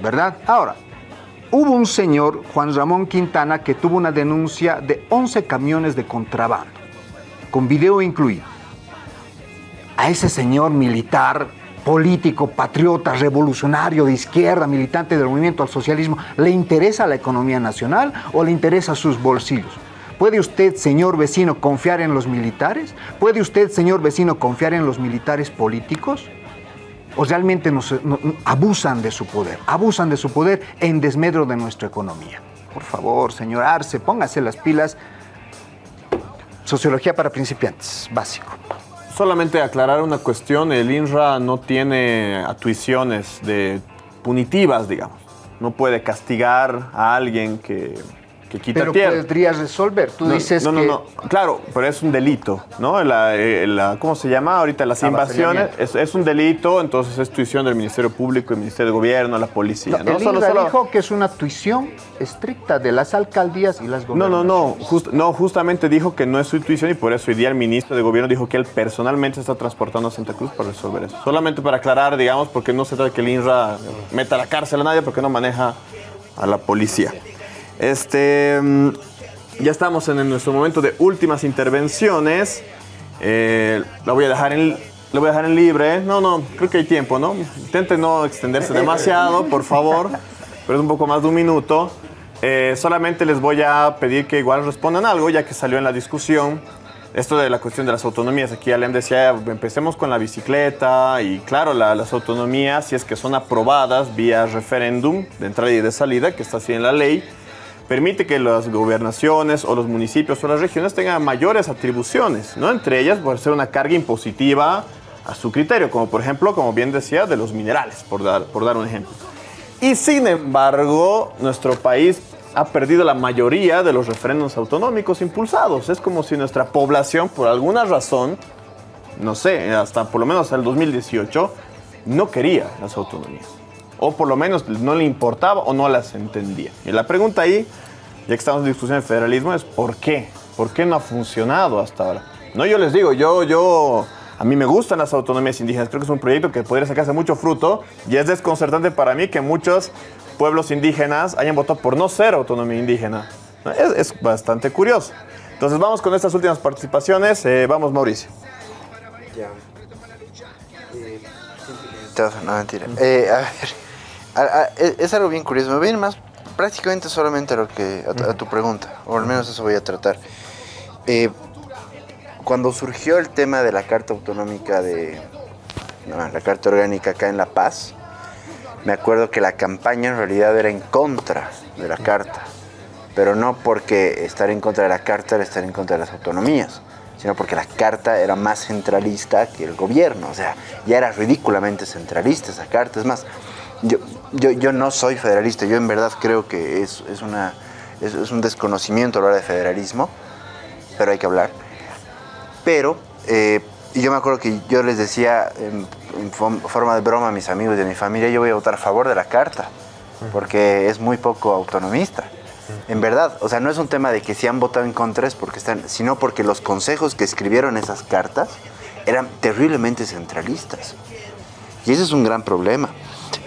¿verdad? Ahora, Hubo un señor, Juan Ramón Quintana, que tuvo una denuncia de 11 camiones de contrabando, con video incluido. A ese señor militar, político, patriota, revolucionario, de izquierda, militante del movimiento al socialismo, le interesa la economía nacional o le interesa sus bolsillos? ¿Puede usted, señor vecino, confiar en los militares? ¿Puede usted, señor vecino, confiar en los militares políticos? ¿O realmente nos, no- abusan de su poder? Abusan de su poder en desmedro de nuestra economía. Por favor, señor Arce, póngase las pilas. Sociología para principiantes, básico. Solamente aclarar una cuestión, el INRA no tiene atuiciones de punitivas, digamos. No puede castigar a alguien que, que quita Pero tierra. podrías resolver. Tú no, dices no, no, que... no. Claro, pero es un delito, ¿no? La, eh, la- ¿Cómo se llama ahorita? Las invasiones. Es, es un delito, entonces es tuición del Ministerio Público, el Ministerio de Gobierno, la policía, ¿no? el INRA dijo que es una tuición estricta de las alcaldías y las No, no, gobernaciones. no, just- no, justamente dijo que no es su intuición y por eso hoy día el ministro de gobierno dijo que él personalmente está transportando a Santa Cruz para resolver eso. Solamente para aclarar, digamos, porque no se trata de que el INRA meta a la cárcel a nadie porque no maneja a la policía. Este, mm, ya estamos en nuestro momento de últimas intervenciones. Eh, la voy a dejar en, la voy a dejar en libre. No, no, creo que hay tiempo, ¿no? Intenten no extenderse [LAUGHS] demasiado, por favor. Pero es un poco más de un minuto. Eh, solamente les voy a pedir que igual respondan algo, ya que salió en la discusión. Esto de la cuestión de las autonomías. Aquí Alem decía, empecemos con la bicicleta. Y claro, la- las autonomías, si es que son aprobadas vía referéndum de entrada y de salida, que está así en la ley, permite que las gobernaciones o los municipios o las regiones tengan mayores atribuciones, ¿no? Entre ellas por ser una carga impositiva a su criterio, como por ejemplo, como bien decía, de los minerales, por dar, por dar un ejemplo. Y sin embargo, nuestro país ha perdido la mayoría de los referéndums autonómicos impulsados. Es como si nuestra población, por alguna razón, no sé, hasta por lo menos hasta el 2018, no quería las autonomías. O por lo menos no le importaba o no las entendía. Y la pregunta ahí, ya que estamos en discusión de federalismo, es ¿por qué? ¿Por qué no ha funcionado hasta ahora? No, yo les digo, yo, yo, a mí me gustan las autonomías indígenas. Creo que es un proyecto que podría sacarse mucho fruto y es desconcertante para mí que muchos pueblos indígenas hayan votado por no ser autonomía indígena. Es, bastante curioso. Entonces vamos con estas últimas participaciones. Eh, vamos, Mauricio. No, mentira. Eh, a ver, a- es, algo bien curioso. Me viene más prácticamente solamente a, lo que, a, tu- pregunta, o al menos eso voy a tratar. Eh, cuando surgió el tema de la Carta Autonómica de... la Carta Orgánica acá en La Paz, me acuerdo que la campaña en realidad era en contra de la Carta, pero no porque estar en contra de la Carta era estar en contra de las autonomías, sino porque la Carta era más centralista que el gobierno, o sea, ya era ridículamente centralista esa Carta, es más, yo, yo, yo no soy federalista, yo en verdad creo que es, es, una, es, es un desconocimiento a la hora de federalismo, pero hay que hablar. Pero, eh, yo me acuerdo que yo les decía en, forma de broma a mis amigos de mi familia, yo voy a votar a favor de la carta, porque es muy poco autonomista. En verdad, o sea, no es un tema de que si han votado en contra es porque están, sino porque los consejos que escribieron esas cartas eran terriblemente centralistas. Y ese es un gran problema.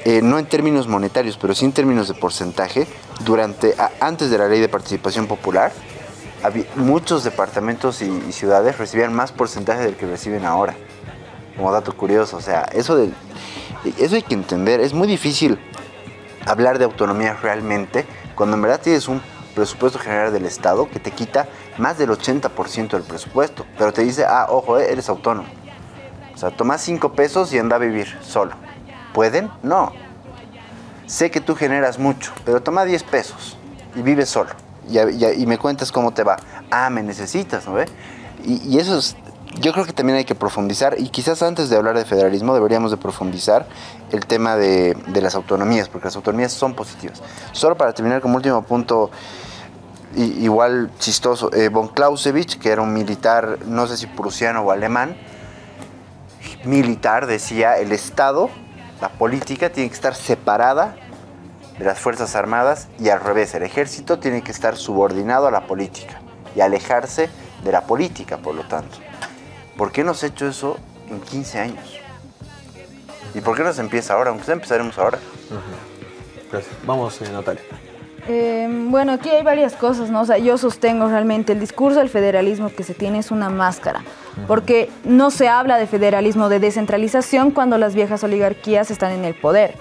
Eh, no en términos monetarios, pero sí en términos de porcentaje. Durante, antes de la ley de participación popular, había- muchos departamentos y, y ciudades recibían más porcentaje del que reciben ahora. Como dato curioso, o sea, eso, de, eso hay que entender. Es muy difícil hablar de autonomía realmente cuando en verdad tienes un presupuesto general del Estado que te quita más del 80% del presupuesto, pero te dice, ah, ojo, eh, eres autónomo. O sea, tomás 5 pesos y anda a vivir solo. ¿Pueden? No. Sé que tú generas mucho, pero toma 10 pesos y vives solo. Y, y- me cuentas cómo te va. Ah, me necesitas, ¿no ve? Y, y eso es, yo creo que también hay que profundizar, y quizás antes de hablar de federalismo deberíamos de profundizar el tema de, de las autonomías, porque las autonomías son positivas. Solo para terminar como último punto, igual chistoso, eh, von Clausewitz, que era un militar, no sé si prusiano o alemán, militar, decía, el Estado, la política tiene que estar separada de las Fuerzas Armadas y al revés, el ejército tiene que estar subordinado a la política y alejarse de la política, por lo tanto. ¿Por qué no se ha hecho eso en 15 años? ¿Y por qué no se empieza ahora? Aunque sea empezaremos ahora. Gracias. Vamos, eh, Natalia. Eh, bueno, aquí hay varias cosas, ¿no? O sea, yo sostengo realmente el discurso del federalismo que se tiene es una máscara, porque no se habla de federalismo de descentralización cuando las viejas oligarquías están en el poder.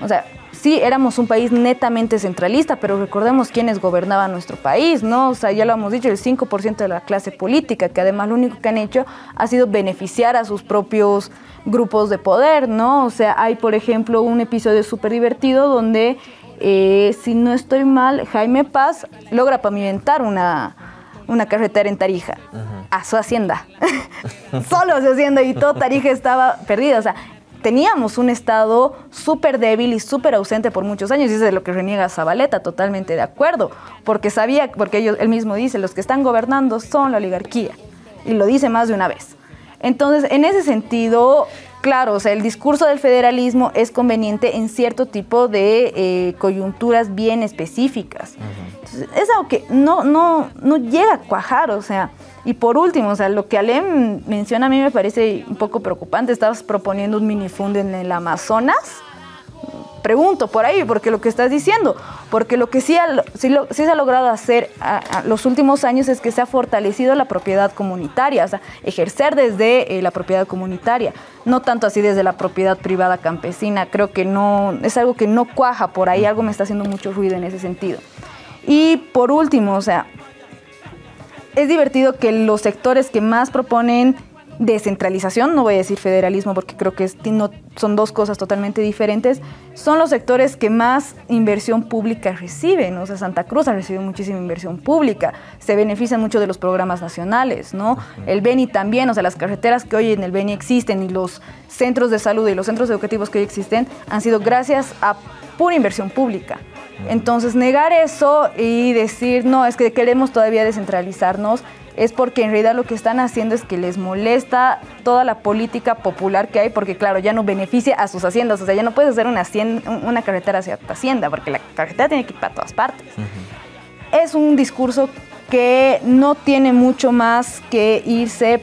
O sea, sí, éramos un país netamente centralista, pero recordemos quiénes gobernaban nuestro país, ¿no? O sea, ya lo hemos dicho, el 5% de la clase política, que además lo único que han hecho ha sido beneficiar a sus propios grupos de poder, ¿no? O sea, hay, por ejemplo, un episodio súper divertido donde eh, si no estoy mal, Jaime Paz logra pavimentar una, una carretera en Tarija a su hacienda. [LAUGHS] Solo a su hacienda y todo Tarija estaba perdido. O sea, teníamos un Estado súper débil y súper ausente por muchos años, y eso es de lo que reniega Zabaleta, totalmente de acuerdo, porque sabía, porque ellos, él mismo dice, los que están gobernando son la oligarquía, y lo dice más de una vez. Entonces, en ese sentido, claro, o sea, el discurso del federalismo es conveniente en cierto tipo de eh, coyunturas bien específicas. Entonces, es algo que no, no, no llega a cuajar, o sea, y por último, o sea, lo que Alem menciona a mí me parece un poco preocupante. Estabas proponiendo un minifundio en el Amazonas. Pregunto por ahí, porque lo que estás diciendo, porque lo que sí, ha- sí lo- sí se ha logrado hacer a, los últimos años es que se ha fortalecido la propiedad comunitaria, o sea, ejercer desde eh, la propiedad comunitaria, no tanto así desde la propiedad privada campesina. Creo que no, es algo que no cuaja por ahí, algo me está haciendo mucho ruido en ese sentido. Y por último, o sea, es divertido que los sectores que más proponen descentralización, no voy a decir federalismo porque creo que es- no- son dos cosas totalmente diferentes, son los sectores que más inversión pública reciben. O sea, Santa Cruz ha recibido muchísima inversión pública, se benefician mucho de los programas nacionales, ¿no? El Beni también, o sea, las carreteras que hoy en el Beni existen y los centros de salud y los centros educativos que hoy existen han sido gracias a pura inversión pública. Entonces, negar eso y decir, no, es que queremos todavía descentralizarnos, es porque en realidad lo que están haciendo es que les molesta toda la política popular que hay, porque claro, ya no beneficia a sus haciendas, o sea, ya no puedes hacer una, hacienda- una carretera hacia tu hacienda, porque la carretera tiene que ir para todas partes. Es un discurso que no tiene mucho más que irse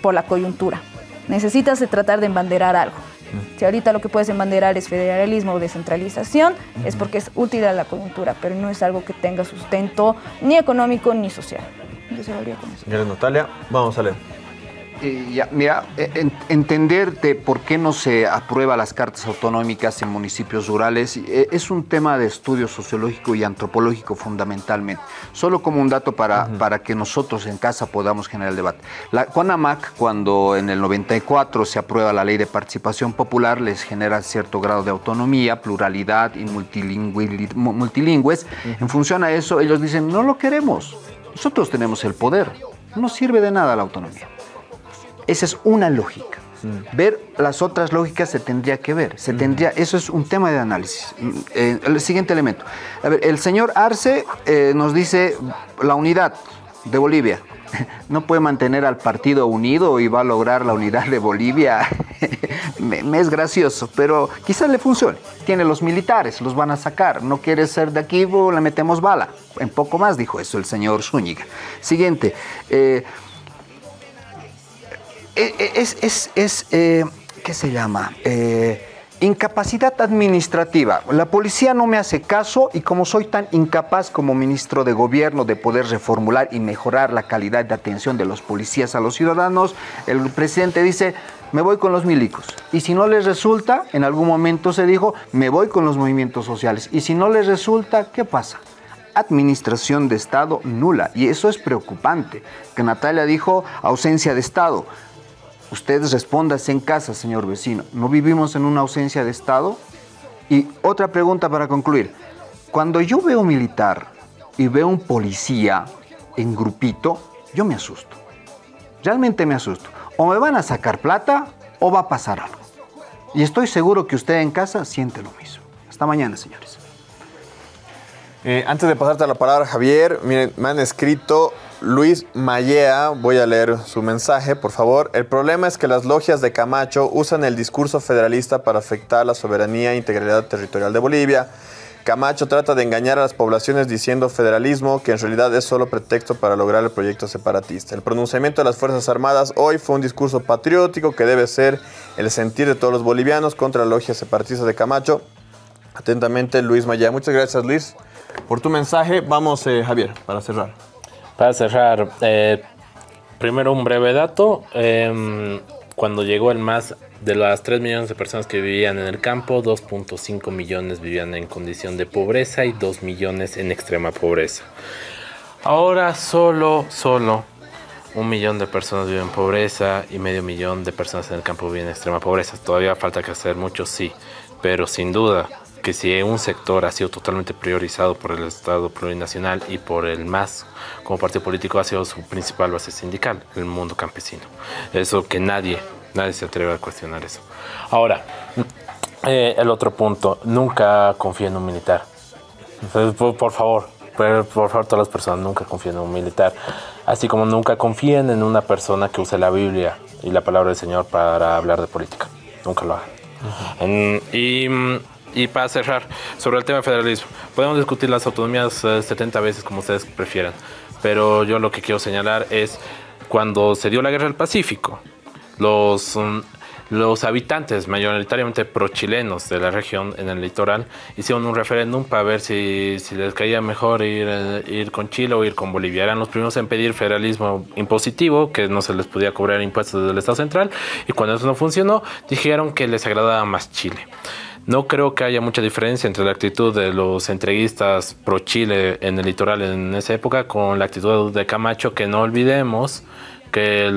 por la coyuntura. Necesitas de tratar de embanderar algo. Si ahorita lo que puedes embanderar es federalismo o descentralización, es porque es útil a la coyuntura, pero no es algo que tenga sustento ni económico ni social. Yo se lo haría con eso. Gracias, Natalia. Vamos a leer. Eh, ya, mira, eh, en- entender de por qué no se aprueba las cartas autonómicas en municipios rurales eh, es un tema de estudio sociológico y antropológico fundamentalmente. Solo como un dato para, para que nosotros en casa podamos generar el debate. La CONAMAC, cuando en el 94 se aprueba la ley de participación popular, les genera cierto grado de autonomía, pluralidad y multilingüi- mu- multilingües. En función a eso, ellos dicen, no lo queremos. Nosotros tenemos el poder. No sirve de nada la autonomía. Esa es una lógica. Ver las otras lógicas se tendría que ver. Se tendría, eso es un tema de análisis. Mm, eh, el siguiente elemento. A ver, el señor Arce eh, nos dice la unidad de Bolivia. No puede mantener al partido unido y va a lograr la unidad de Bolivia. [LAUGHS] me, es gracioso, pero quizás le funcione. Tiene los militares, los van a sacar. No quiere ser de aquí, le metemos bala. En poco más dijo eso el señor Zúñiga. Siguiente. eh, eh, es, es, es, eh, ¿qué se llama? Eh, incapacidad administrativa. La policía no me hace caso y como soy tan incapaz como ministro de gobierno de poder reformular y mejorar la calidad de atención de los policías a los ciudadanos, el presidente dice, me voy con los milicos. Y si no les resulta, en algún momento se dijo, me voy con los movimientos sociales. Y si no les resulta, ¿qué pasa? administración de Estado nula. Y eso es preocupante. Que Natalia dijo ausencia de Estado. Ustedes respóndanse en casa, señor vecino. ¿No vivimos en una ausencia de Estado? Y otra pregunta para concluir. Cuando yo veo militar y veo un policía en grupito, yo me asusto. Realmente me asusto. O me van a sacar plata o va a pasar algo. Y estoy seguro que usted en casa siente lo mismo. Hasta mañana, señores. Eh, antes de pasarte la palabra, Javier, me han escrito Luis Mallea, voy a leer su mensaje, por favor. El problema es que las logias de Camacho usan el discurso federalista para afectar la soberanía e integridad territorial de Bolivia. Camacho trata de engañar a las poblaciones diciendo federalismo, que en realidad es solo pretexto para lograr el proyecto separatista. El pronunciamiento de las Fuerzas Armadas hoy fue un discurso patriótico que debe ser el sentir de todos los bolivianos contra la logia separatista de Camacho. Atentamente, Luis Maya. Muchas gracias, Luis. por tu mensaje. Vamos, eh, Javier, para cerrar. Para cerrar, eh, primero un breve dato. Em, cuando llegó el MAS, de las 3 millones de personas que vivían en el campo, 2.5 millones vivían en condición de pobreza y 2 millones en extrema pobreza. Ahora solo, solo un millón de personas viven en pobreza y medio millón de personas en el campo viven en extrema pobreza. Todavía falta que hacer mucho, sí, pero sin duda que si un sector ha sido totalmente priorizado por el Estado plurinacional y por el MAS como partido político ha sido su principal base sindical, el mundo campesino. Eso que nadie, nadie se atreve a cuestionar eso. Ahora, eh, el otro punto, nunca confíe en un militar. Por, por favor, por, por favor, todas las personas nunca confíen en un militar. Así como nunca confíen en una persona que use la Biblia y la palabra del Señor para hablar de política. Nunca lo hagan. En- y, mm, y para cerrar, sobre el tema de federalismo, podemos discutir las autonomías eh, 70 veces como ustedes prefieran, pero yo lo que quiero señalar es cuando se dio la guerra del Pacífico, los, mm, los habitantes mayoritariamente pro-chilenos de la región en el litoral hicieron un referéndum para ver si, si les caía mejor ir, eh, ir con Chile o ir con Bolivia. Eran los primeros en pedir federalismo impositivo, que no se les podía cobrar impuestos desde el Estado central, y cuando eso no funcionó, dijeron que les agradaba más Chile. No creo que haya mucha diferencia entre la actitud de los entreguistas pro Chile en el litoral en esa época con la actitud de Camacho, que no olvidemos que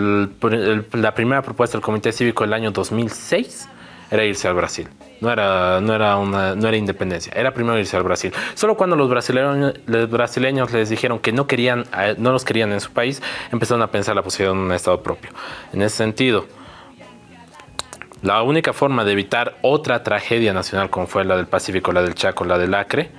la primera propuesta del Comité Cívico del año 2006 era irse al Brasil. No era, no, era una, no era independencia, era primero irse al Brasil. Solo cuando los brasileños, los brasileños les dijeron que no, querían, eh, no los querían en su país, empezaron a pensar la posibilidad de un Estado propio. En ese sentido, la única forma de evitar otra tragedia nacional como fue la del Pacífico, la del Chaco, la del Acre,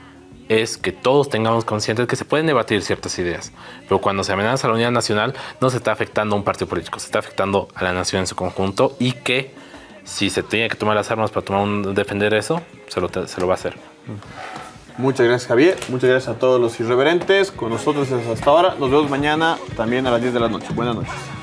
es que todos tengamos conscientes que se pueden debatir ciertas ideas, pero cuando se amenaza la unidad nacional no se está afectando a un partido político, se está afectando a la nación en su conjunto y que si se tiene que tomar las armas para defender eso, se lo, va a hacer. Muchas gracias, Javier. Muchas gracias a todos los irreverentes. Con nosotros hasta ahora. Nos vemos mañana también a las 10 de la noche. Buenas noches.